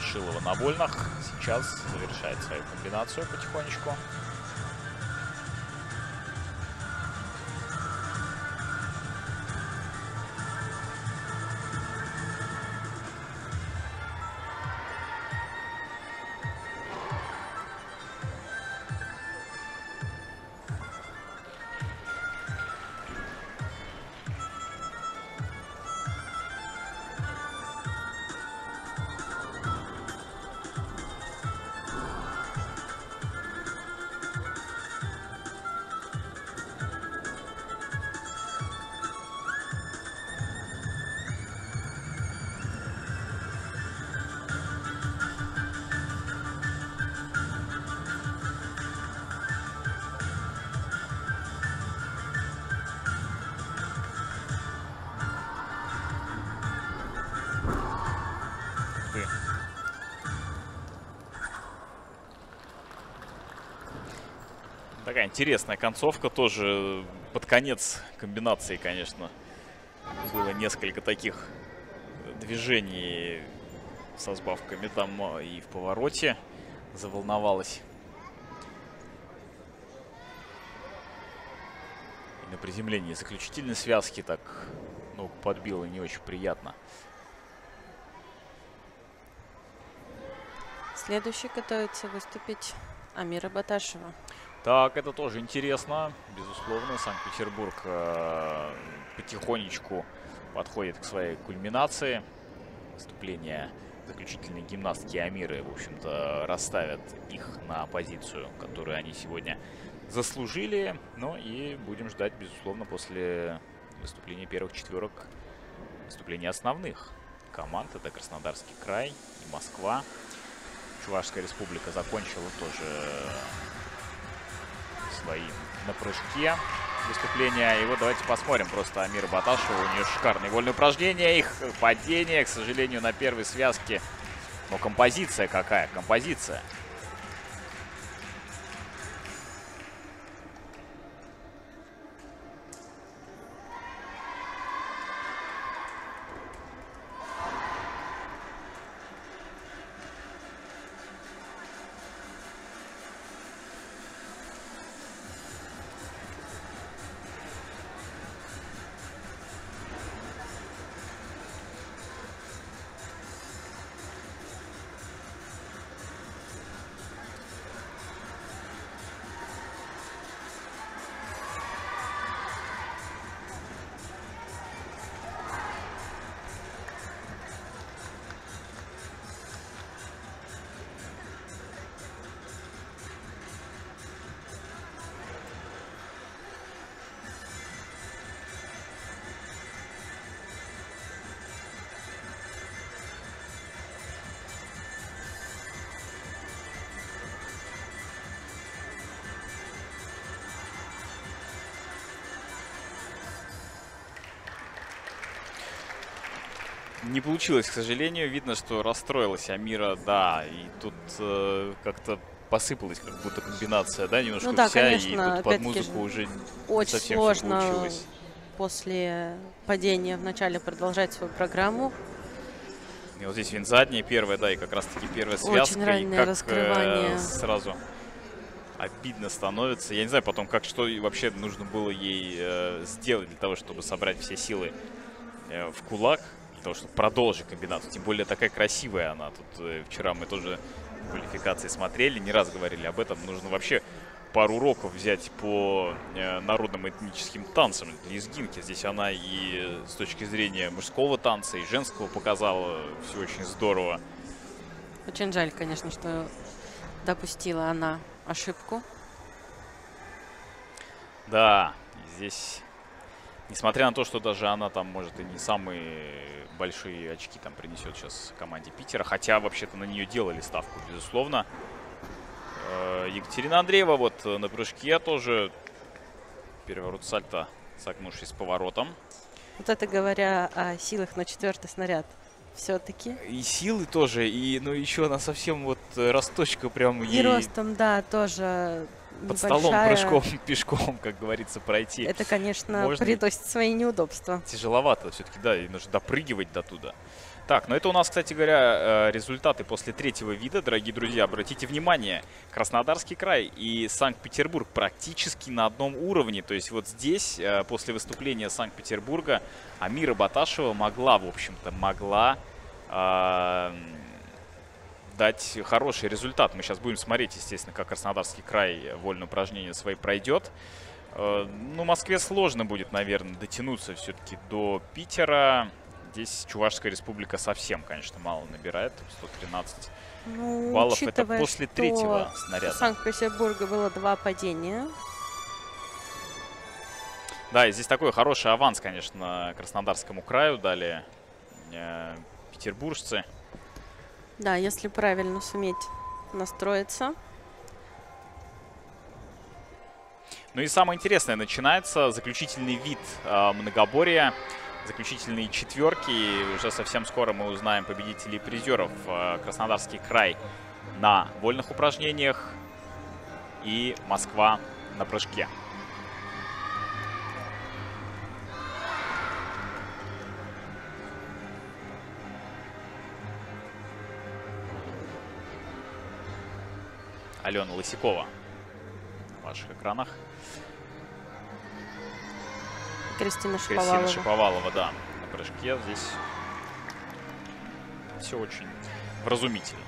Шилова на вольнах. Сейчас завершает свою комбинацию потихонечку. Интересная концовка тоже под конец комбинации, конечно. Было несколько таких движений со сбавками там и в повороте заволновалась. И на приземлении заключительной связки так ногу подбило не очень приятно. Следующий готовится выступить Амира Баташева. Так, это тоже интересно. Безусловно, Санкт-Петербург э, потихонечку подходит к своей кульминации. Выступление заключительной гимнастки Амиры, в общем-то, расставят их на позицию, которую они сегодня заслужили. Ну и будем ждать, безусловно, после выступления первых четверок выступления основных команд. Это Краснодарский край и Москва. Чувашская республика закончила тоже свои на прыжке выступления. И вот давайте посмотрим просто Амир Баташева. У нее шикарные вольные упражнения. Их падение, к сожалению, на первой связке. Но композиция какая? Композиция. Не получилось, к сожалению. Видно, что расстроилась Амира, да. И тут э, как-то посыпалась как будто комбинация, да, немножко ну, да, вся. конечно, и тут под музыку уже очень совсем сложно получилось. после падения вначале продолжать свою программу. И вот здесь винзадняя первая, да, и как раз-таки первая связка. Очень раннее и как раскрывание. Э, сразу обидно становится. Я не знаю потом, как что вообще нужно было ей э, сделать для того, чтобы собрать все силы э, в кулак того, чтобы продолжить комбинацию. Тем более такая красивая она. Тут э, вчера мы тоже в квалификации смотрели, не раз говорили об этом. Нужно вообще пару уроков взять по э, народным этническим танцам лезгинки. Здесь она и с точки зрения мужского танца, и женского показала все очень здорово. Очень жаль, конечно, что допустила она ошибку. Да, здесь, несмотря на то, что даже она там, может, и не самые большие очки там принесет сейчас команде Питера, хотя вообще-то на нее делали ставку, безусловно. Э, Екатерина Андреева вот на прыжке тоже переворот сальто, согнувшись с поворотом. Вот это говоря о силах на четвертый снаряд. Все-таки. И силы тоже, и ну еще она совсем вот э, росточка прям И ей ростом, да, тоже под столом прыжком, *laughs* пешком, как говорится, пройти. Это, конечно, Можно- приносит свои неудобства. Тяжеловато все-таки, да, и нужно допрыгивать до туда. Так, ну это у нас, кстати говоря, э, результаты после третьего вида, дорогие друзья. Обратите внимание, Краснодарский край и Санкт-Петербург практически на одном уровне. То есть вот здесь, э, после выступления Санкт-Петербурга, Амира Баташева могла, в общем-то, могла а, дать хороший результат. Мы сейчас будем смотреть, естественно, как Краснодарский край вольное упражнение свои пройдет. Э, Ну, Москве сложно будет, наверное, дотянуться все-таки до Питера. Здесь Чувашская республика совсем, конечно, мало набирает. 113 Ну, баллов. Это после третьего У снаряда. Санкт-Петербурга было два падения. Да, и здесь такой хороший аванс, конечно, Краснодарскому краю дали э, петербуржцы. Да, если правильно суметь настроиться. Ну и самое интересное начинается заключительный вид э, многоборья, заключительные четверки. И уже совсем скоро мы узнаем победителей призеров. Э, Краснодарский край на вольных упражнениях и Москва на прыжке. Алена Лысякова на ваших экранах. Кристина Шиповалова. Кристина Шиповалова, да, на прыжке. Здесь все очень вразумительно.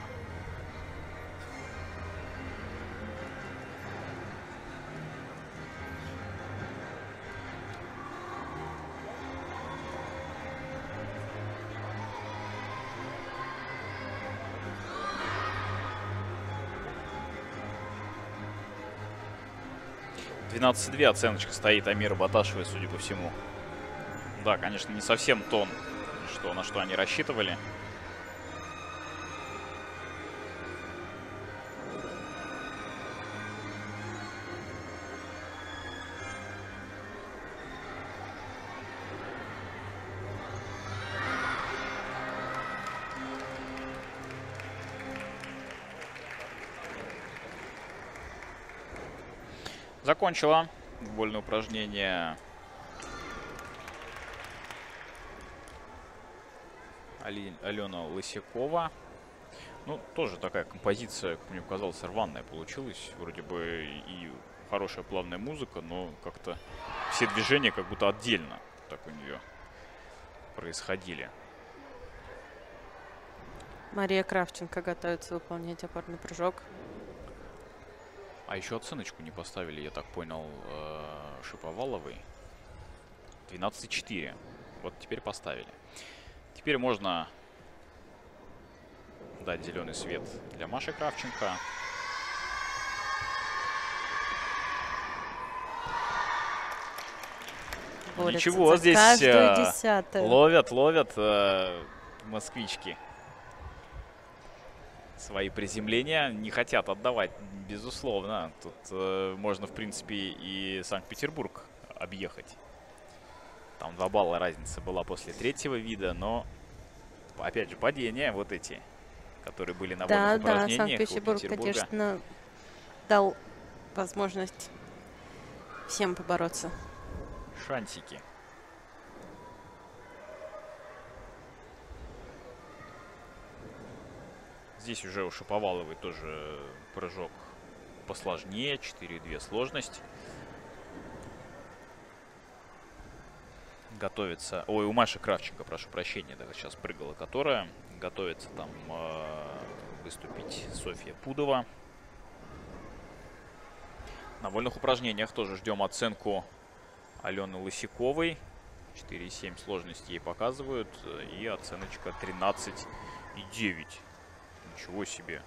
Двенадцать две оценочка стоит Амира Баташевой, судя по всему. Да, конечно, не совсем тон, что, на что они рассчитывали. Закончила вольное упражнение Али... Алена Лысякова. Ну, тоже такая композиция, как мне показалось, рваная получилась. Вроде бы и хорошая плавная музыка, но как-то все движения как будто отдельно так у нее происходили. Мария Кравченко готовится выполнять опорный прыжок. А еще оценочку не поставили, я так понял, э, Шиповаловой. 12,4. Вот теперь поставили. Теперь можно дать зеленый свет для Маши Кравченко. Борется Ничего, здесь э, ловят, ловят э, москвички. Свои приземления не хотят отдавать, безусловно. Тут э, можно, в принципе, и Санкт-Петербург объехать. Там два балла разница была после третьего вида, но, опять же, падения вот эти, которые были на Да, водных да, упражнениях Санкт-Петербург, конечно, дал возможность всем побороться. Шансики. Здесь уже у Шаповаловой тоже прыжок посложнее. 4,2 сложность. Готовится... Ой, у Маши Кравченко, прошу прощения, да, сейчас прыгала, которая. Готовится там э, выступить Софья Пудова. На вольных упражнениях тоже ждем оценку Алены Лысяковой. 4,7 сложности ей показывают. И оценочка 13,9. Ничего себе.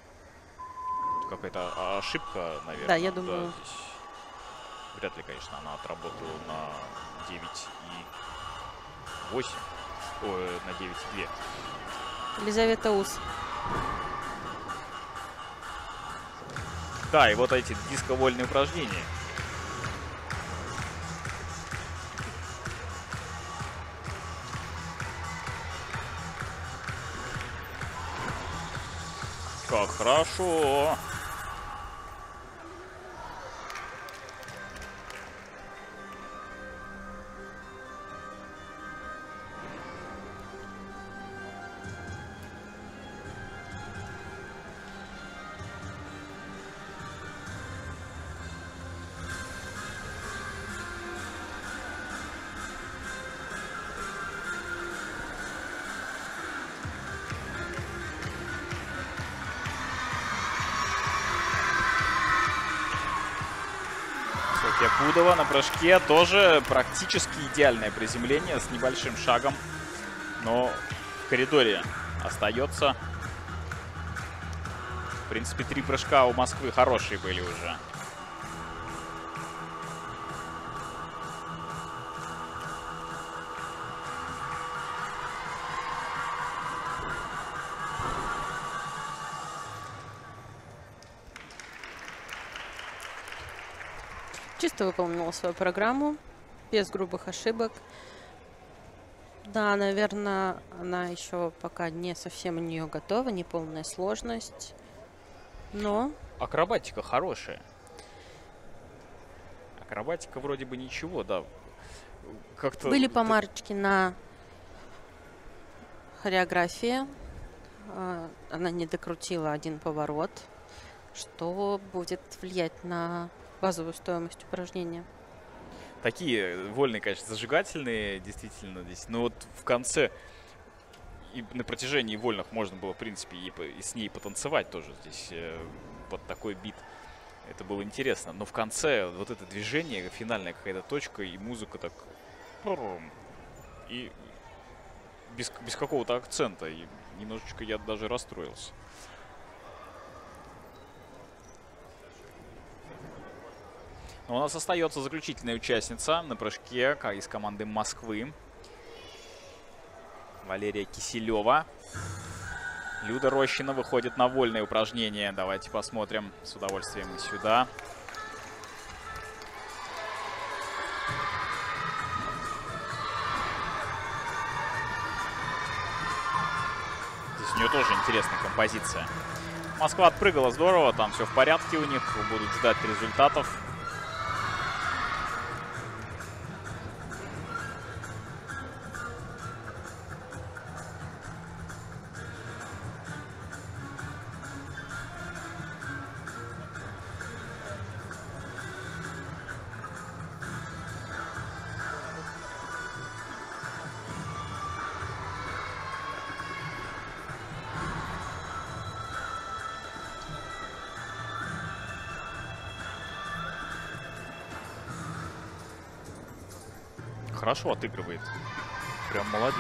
Какая-то ошибка, наверное. Да, я думаю. здесь Вряд ли, конечно, она отработала на 9 и 8. Ой, на 9 и 2. Елизавета Ус. Да, и вот эти дисковольные упражнения. Как хорошо. Пудова на прыжке. Тоже практически идеальное приземление с небольшим шагом. Но в коридоре остается. В принципе, три прыжка у Москвы хорошие были уже. Чисто выполнила свою программу, без грубых ошибок. Да, наверное, она еще пока не совсем у нее готова, не полная сложность. Но Акробатика хорошая. Акробатика вроде бы ничего, да. Как-то... Были помарочки на хореографии. А, Она не докрутила один поворот, что будет влиять на базовую стоимость упражнения. Такие вольные, конечно, зажигательные, действительно, здесь. Но вот в конце и на протяжении вольных можно было, в принципе, и, и с ней потанцевать тоже здесь э, под такой бит. Это было интересно. Но в конце вот это движение, финальная какая-то точка, и музыка так... И без, без какого-то акцента. И немножечко я даже расстроился. Но у нас остается заключительная участница на прыжке из команды Москвы. Валерия Киселева. Люда Рощина выходит на вольные упражнения. Давайте посмотрим с удовольствием сюда. Здесь у нее тоже интересная композиция. Москва отпрыгала здорово, там все в порядке у них, будут ждать результатов. Хорошо отыгрывает. Прям молодец.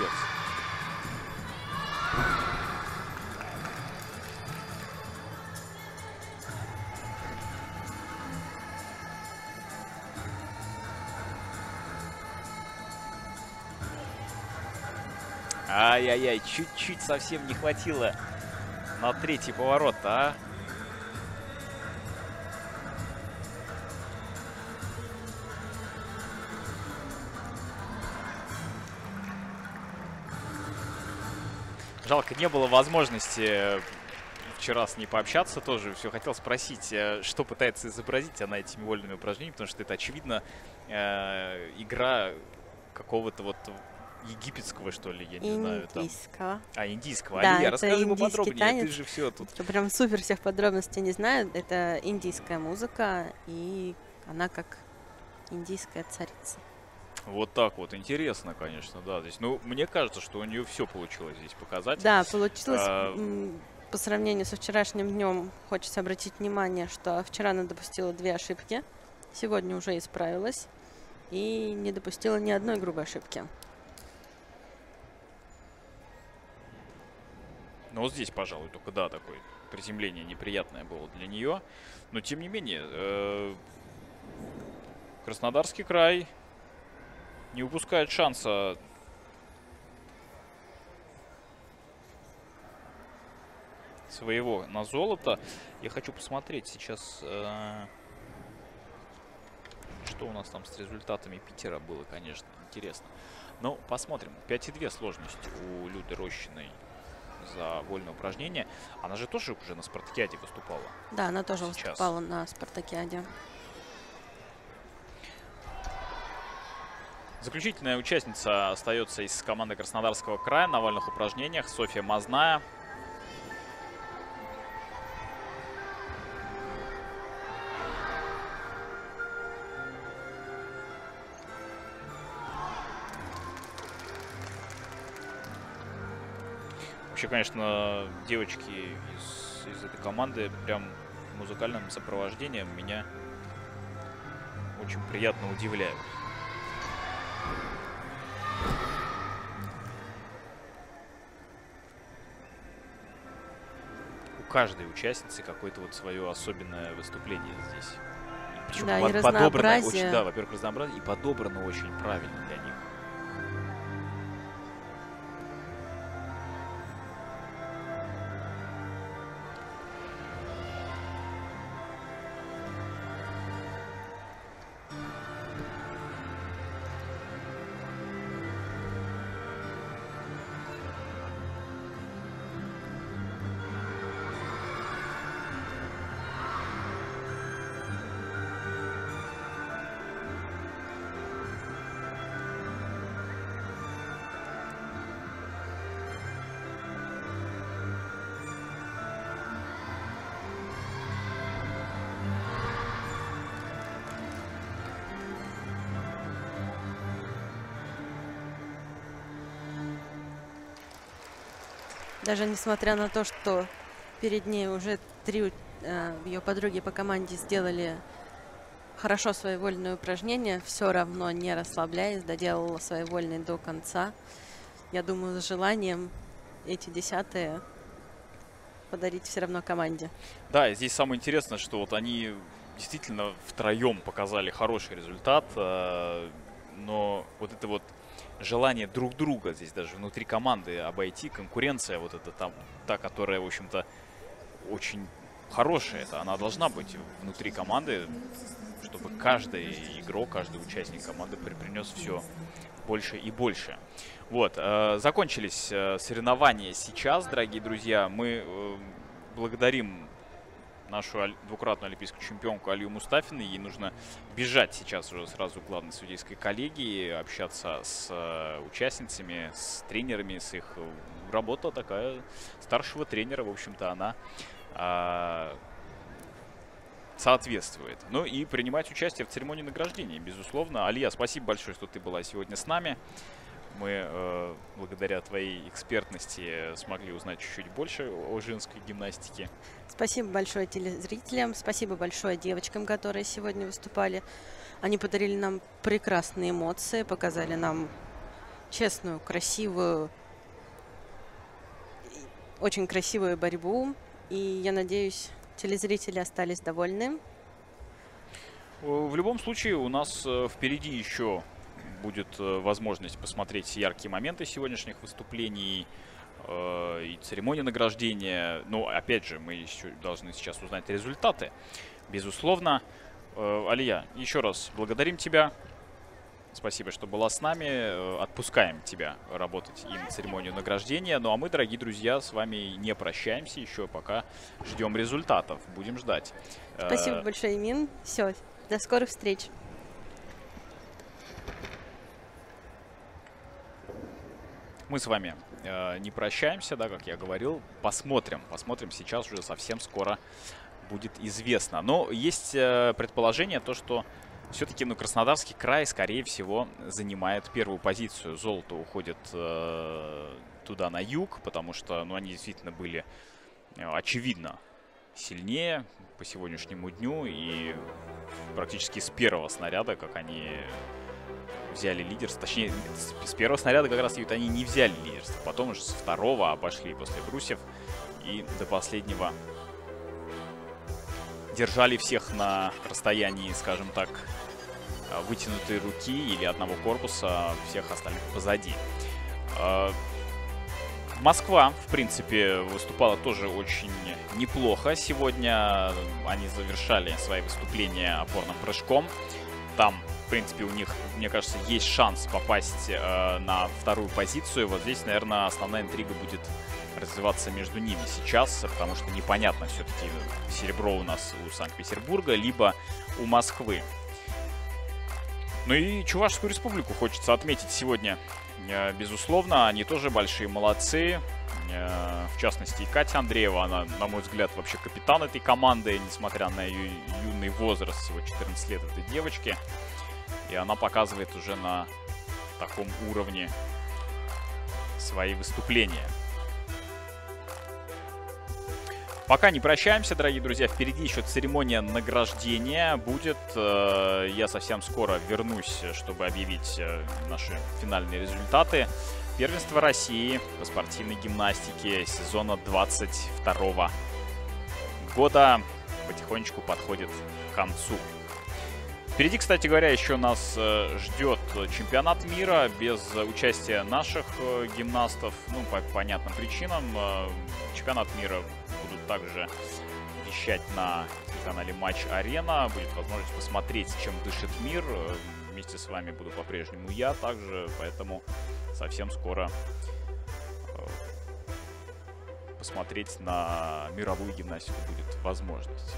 Ай-яй-яй, чуть-чуть совсем не хватило на третий поворот, а? Жалко, не было возможности э, вчера с ней пообщаться тоже. Все хотел спросить, э, что пытается изобразить она этими вольными упражнениями, потому что это, очевидно, э, игра какого-то вот египетского, что ли, я не знаю. Там. Индийского. А, индийского. Да, Алия, это расскажи индийский поподробнее. Ты танец. же все тут. Кто прям супер всех подробностей не знает, это индийская музыка, и она как индийская царица. Вот так вот. Интересно, конечно, да. Здесь, ну, мне кажется, что у нее все получилось здесь показать. Да, получилось А, по сравнению со вчерашним днем. Хочется обратить внимание, что вчера она допустила две ошибки, сегодня уже исправилась и не допустила ни одной грубой ошибки. Ну, вот здесь, пожалуй, только, да, такое приземление неприятное было для нее. Но, тем не менее, э, Краснодарский край не упускает шанса своего на золото. Я хочу посмотреть сейчас, э, что у нас там с результатами Питера было, конечно, интересно. Но посмотрим. 5,2 сложность у Люды Рощиной за вольное упражнение. Она же тоже уже на спартакиаде выступала. Да, она тоже Сейчас. выступала на спартакиаде. Заключительная участница остается из команды Краснодарского края на вольных упражнениях. Софья Мазная. Вообще, конечно, девочки из, из этой команды прям музыкальным сопровождением меня очень приятно удивляют. Каждой участницы какое-то вот свое особенное выступление здесь. И причем Да, и под- подобрано очень, да, во-первых, разнообразие, и подобрано очень правильно для них. Даже несмотря на то, что перед ней уже три э, ее подруги по команде сделали хорошо своевольное упражнение, все равно не расслабляясь, доделала своевольный до конца. Я думаю, с желанием эти десятые подарить все равно команде. Да, здесь самое интересное, что вот они действительно втроем показали хороший результат, э, но вот это вот желание друг друга здесь даже внутри команды обойти, конкуренция вот это там, та, которая, в общем-то, очень хорошая, это она должна быть внутри команды, чтобы каждый игрок, каждый участник команды принес все больше и больше. Вот, э, закончились э, соревнования сейчас, дорогие друзья. Мы э, благодарим нашу двукратную олимпийскую чемпионку Алию Мустафину. Ей нужно бежать сейчас уже сразу к главной судейской коллегии, общаться с э, участницами, с тренерами, с их... Работа такая старшего тренера, в общем-то, она э, соответствует. Ну и принимать участие в церемонии награждения, безусловно. Алия, спасибо большое, что ты была сегодня с нами. Мы э, благодаря твоей экспертности смогли узнать чуть-чуть больше о женской гимнастике. Спасибо большое телезрителям, спасибо большое девочкам, которые сегодня выступали. Они подарили нам прекрасные эмоции, показали нам честную, красивую, очень красивую борьбу. И я надеюсь, телезрители остались довольны. В любом случае, у нас э, впереди еще будет э, возможность посмотреть яркие моменты сегодняшних выступлений э, и церемонии награждения. Но, опять же, мы еще должны сейчас узнать результаты. Безусловно, э, Алия, еще раз благодарим тебя. Спасибо, что была с нами. Отпускаем тебя работать и на церемонию награждения. Ну а мы, дорогие друзья, с вами не прощаемся еще, пока ждем результатов. Будем ждать. Спасибо большое, Мин. Все, до скорых встреч. Мы с вами э, не прощаемся, да, как я говорил. Посмотрим, посмотрим сейчас уже совсем скоро будет известно. Но есть э, предположение, то, что все-таки ну, Краснодарский край, скорее всего, занимает первую позицию. Золото уходит э, туда на юг, потому что ну, они действительно были, э, очевидно, сильнее по сегодняшнему дню. И практически с первого снаряда, как они взяли лидерство. Точнее, с первого снаряда как раз они не взяли лидерство. Потом уже с второго обошли после брусьев. И до последнего держали всех на расстоянии, скажем так, вытянутой руки или одного корпуса, всех остальных позади. А, Москва, в принципе, выступала тоже очень неплохо. Сегодня они завершали свои выступления опорным прыжком. Там принципе, у них, мне кажется, есть шанс попасть э, на вторую позицию. Вот здесь, наверное, основная интрига будет развиваться между ними сейчас, потому что непонятно все-таки, серебро у нас у Санкт-Петербурга, либо у Москвы. Ну и Чувашскую республику хочется отметить сегодня. Э, безусловно, они тоже большие молодцы. Э, в частности, Катя Андреева, она, на мой взгляд, вообще капитан этой команды, несмотря на ее юный возраст, всего 14 лет этой девочки. И она показывает уже на таком уровне свои выступления. Пока не прощаемся, дорогие друзья. Впереди еще церемония награждения будет. Э, я совсем скоро вернусь, чтобы объявить э, наши финальные результаты. Первенство России по спортивной гимнастике сезона 22 года потихонечку подходит к концу. Впереди, кстати говоря, еще нас э, ждет чемпионат мира без участия наших э, гимнастов, ну, по понятным причинам. Э, чемпионат мира будут также вещать на канале Матч Арена. Будет возможность посмотреть, чем дышит мир. Вместе с вами буду по-прежнему я также, поэтому совсем скоро посмотреть на мировую гимнастику будет возможность.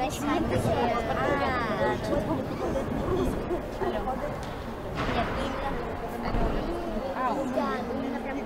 Здесь вообще... А, Нет, именно... Да, именно прям...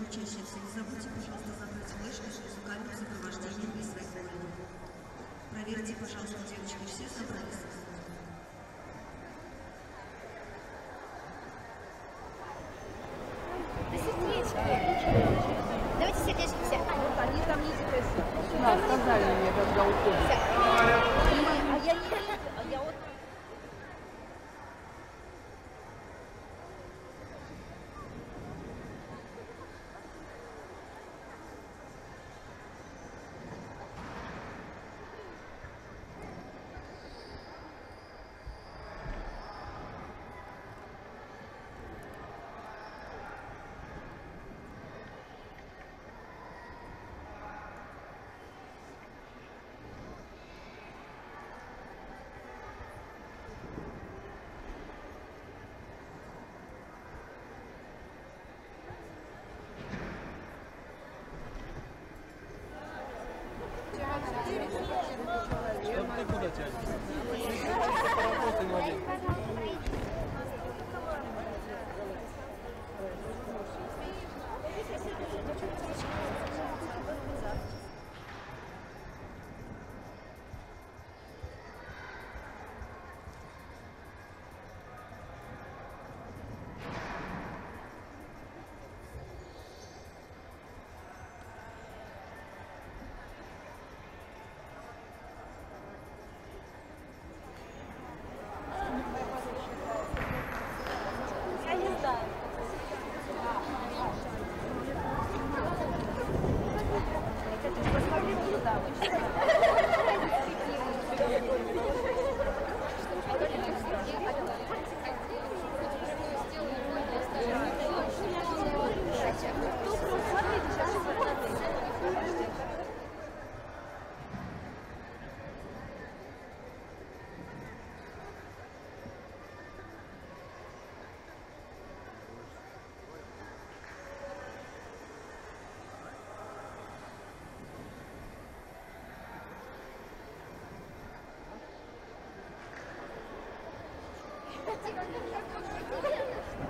Учащиеся, не забудьте, пожалуйста, забрать флешку с музыкальным сопровождением из комнат. Проверьте, пожалуйста, девочки, все собрались? やったー!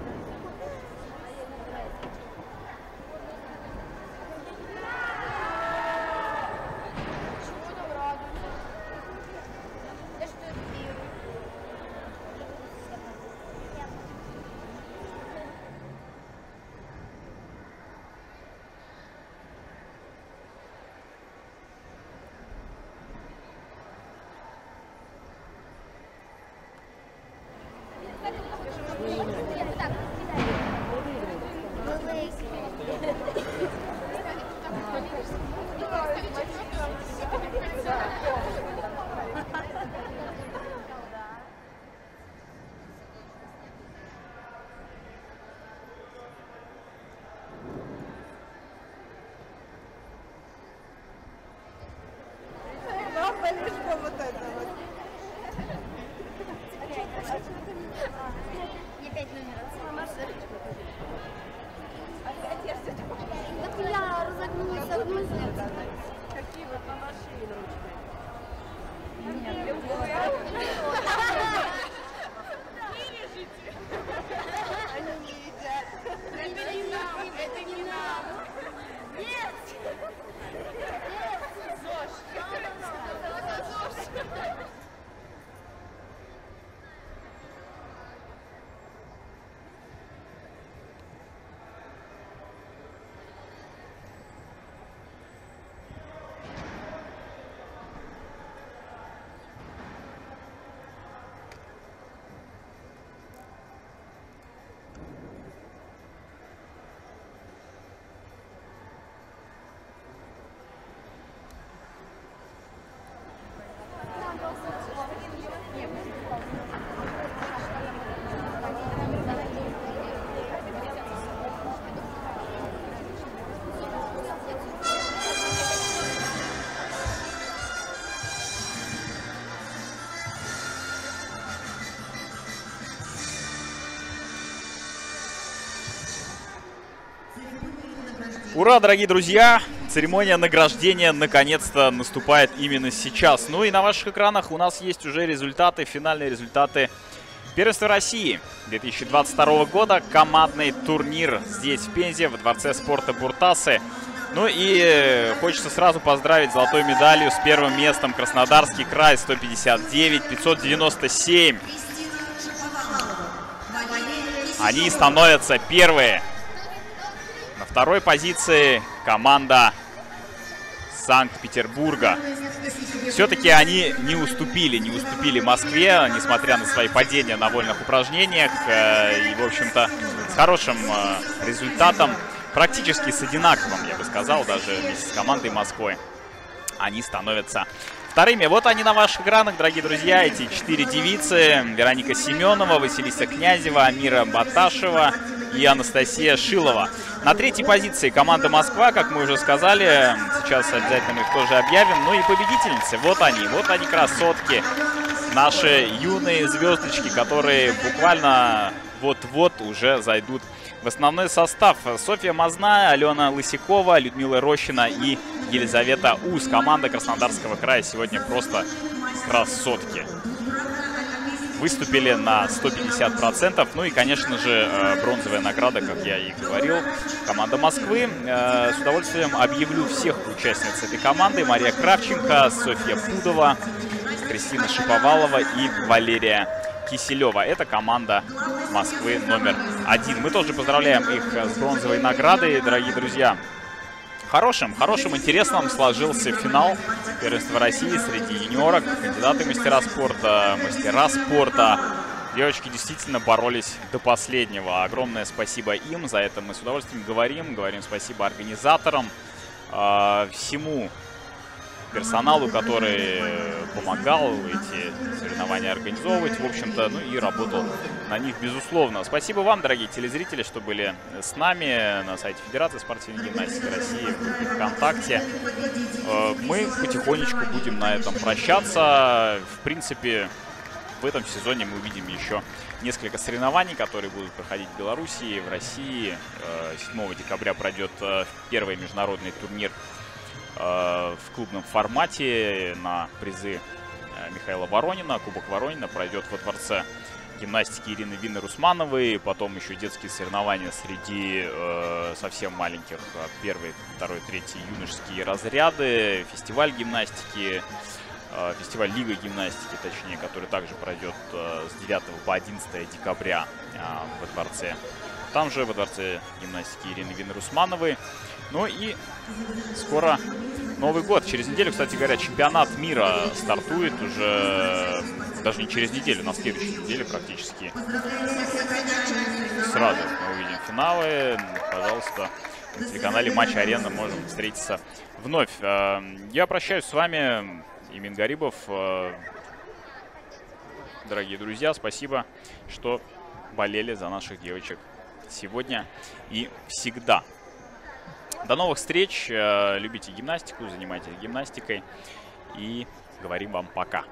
Ура, дорогие друзья! Церемония награждения наконец-то наступает именно сейчас. Ну и на ваших экранах у нас есть уже результаты, финальные результаты Первенства России 2022 года. Командный турнир здесь, в Пензе, в Дворце спорта Буртасы. Ну и хочется сразу поздравить золотой медалью с первым местом Краснодарский край 159, 597. Они становятся первые второй позиции команда Санкт-Петербурга. Все-таки они не уступили, не уступили Москве, несмотря на свои падения на вольных упражнениях. Э, и, в общем-то, с хорошим э, результатом, практически с одинаковым, я бы сказал, даже вместе с командой Москвы, они становятся вторыми. Вот они на ваших экранах, дорогие друзья, эти четыре девицы. Вероника Семенова, Василиса Князева, Амира Баташева и Анастасия Шилова. На третьей позиции команда Москва, как мы уже сказали. Сейчас обязательно мы их тоже объявим. Ну и победительницы. Вот они, вот они красотки. Наши юные звездочки, которые буквально вот-вот уже зайдут в основной состав. Софья Мазная, Алена Лысякова, Людмила Рощина и Елизавета Уз. Команда Краснодарского края сегодня просто красотки выступили на 150%. Ну и, конечно же, э, бронзовая награда, как я и говорил, команда Москвы. Э, с удовольствием объявлю всех участниц этой команды. Мария Кравченко, Софья Пудова, Кристина Шиповалова и Валерия Киселева. Это команда Москвы номер один. Мы тоже поздравляем их с бронзовой наградой, дорогие друзья хорошим, хорошим, интересным сложился финал первенства России среди юниорок, кандидаты мастера спорта, мастера спорта. Девочки действительно боролись до последнего. Огромное спасибо им, за это мы с удовольствием говорим. Говорим спасибо организаторам, э, всему персоналу, который помогал эти соревнования организовывать, в общем-то, ну и работал на них, безусловно. Спасибо вам, дорогие телезрители, что были с нами на сайте Федерации спортивной гимнастики России, в ВКонтакте. Э, мы потихонечку будем на этом прощаться. В принципе, в этом сезоне мы увидим еще несколько соревнований, которые будут проходить в Беларуси, в России. 7 э, декабря пройдет э, первый международный турнир Э, в клубном формате на призы э, Михаила Воронина. Кубок Воронина пройдет во дворце гимнастики Ирины Винны Русмановой. Потом еще детские соревнования среди э, совсем маленьких. Э, первый, второй, третий юношеские разряды. Фестиваль гимнастики. Э, фестиваль Лига гимнастики, точнее, который также пройдет э, с 9 по 11 декабря э, во дворце. Там же во дворце гимнастики Ирины Винны Русмановой. Ну и скоро Новый год. Через неделю, кстати говоря, чемпионат мира стартует уже даже не через неделю, на следующей неделе практически. Сразу мы увидим финалы. Пожалуйста, на телеканале Матч Арена можем встретиться вновь. Э, я прощаюсь с вами, Имин Гарибов. Э, дорогие друзья, спасибо, что болели за наших девочек сегодня и всегда. До новых встреч. Э, любите гимнастику, занимайтесь гимнастикой. И говорим вам пока.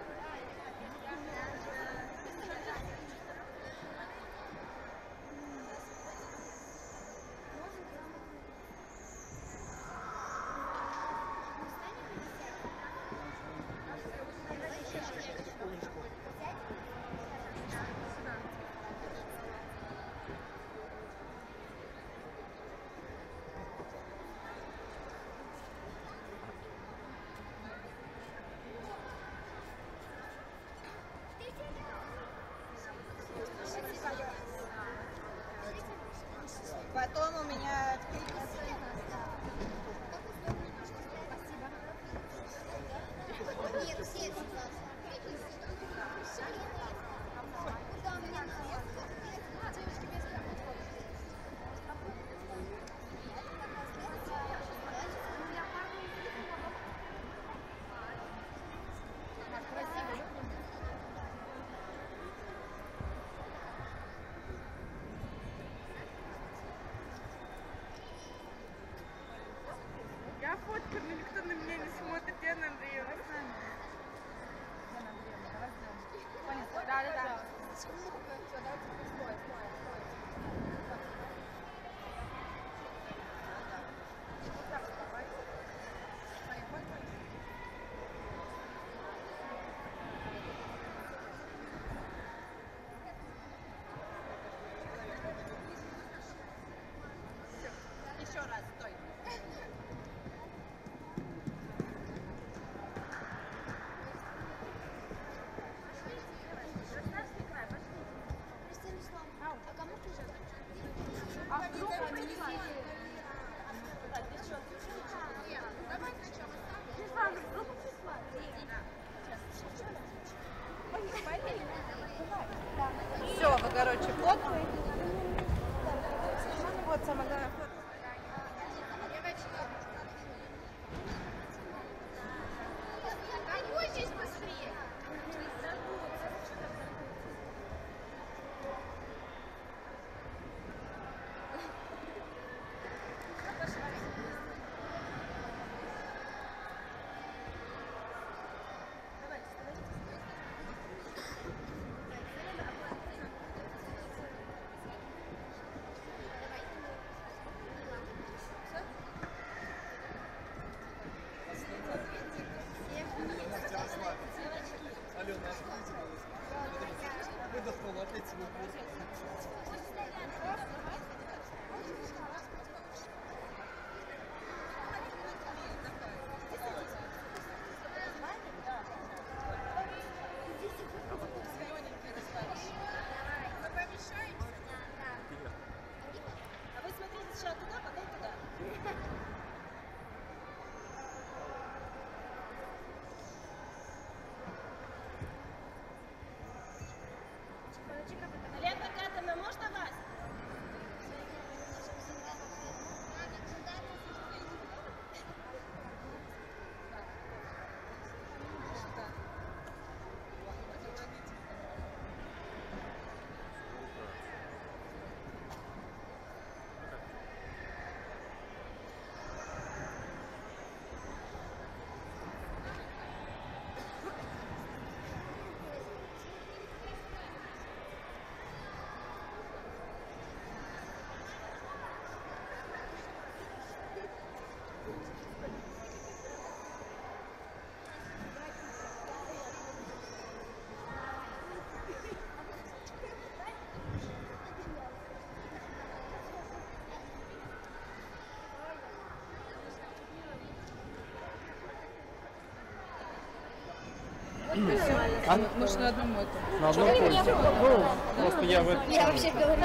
Мы же на одном этом. На одном поле. Ну, просто я в этом. Я вообще говорю.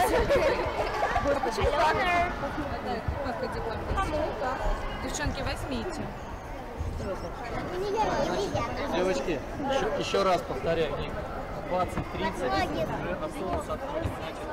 Как там? Девчонки, возьмите. Девочки, еще, еще раз повторяю, 20-30 уже автобус отходит, значит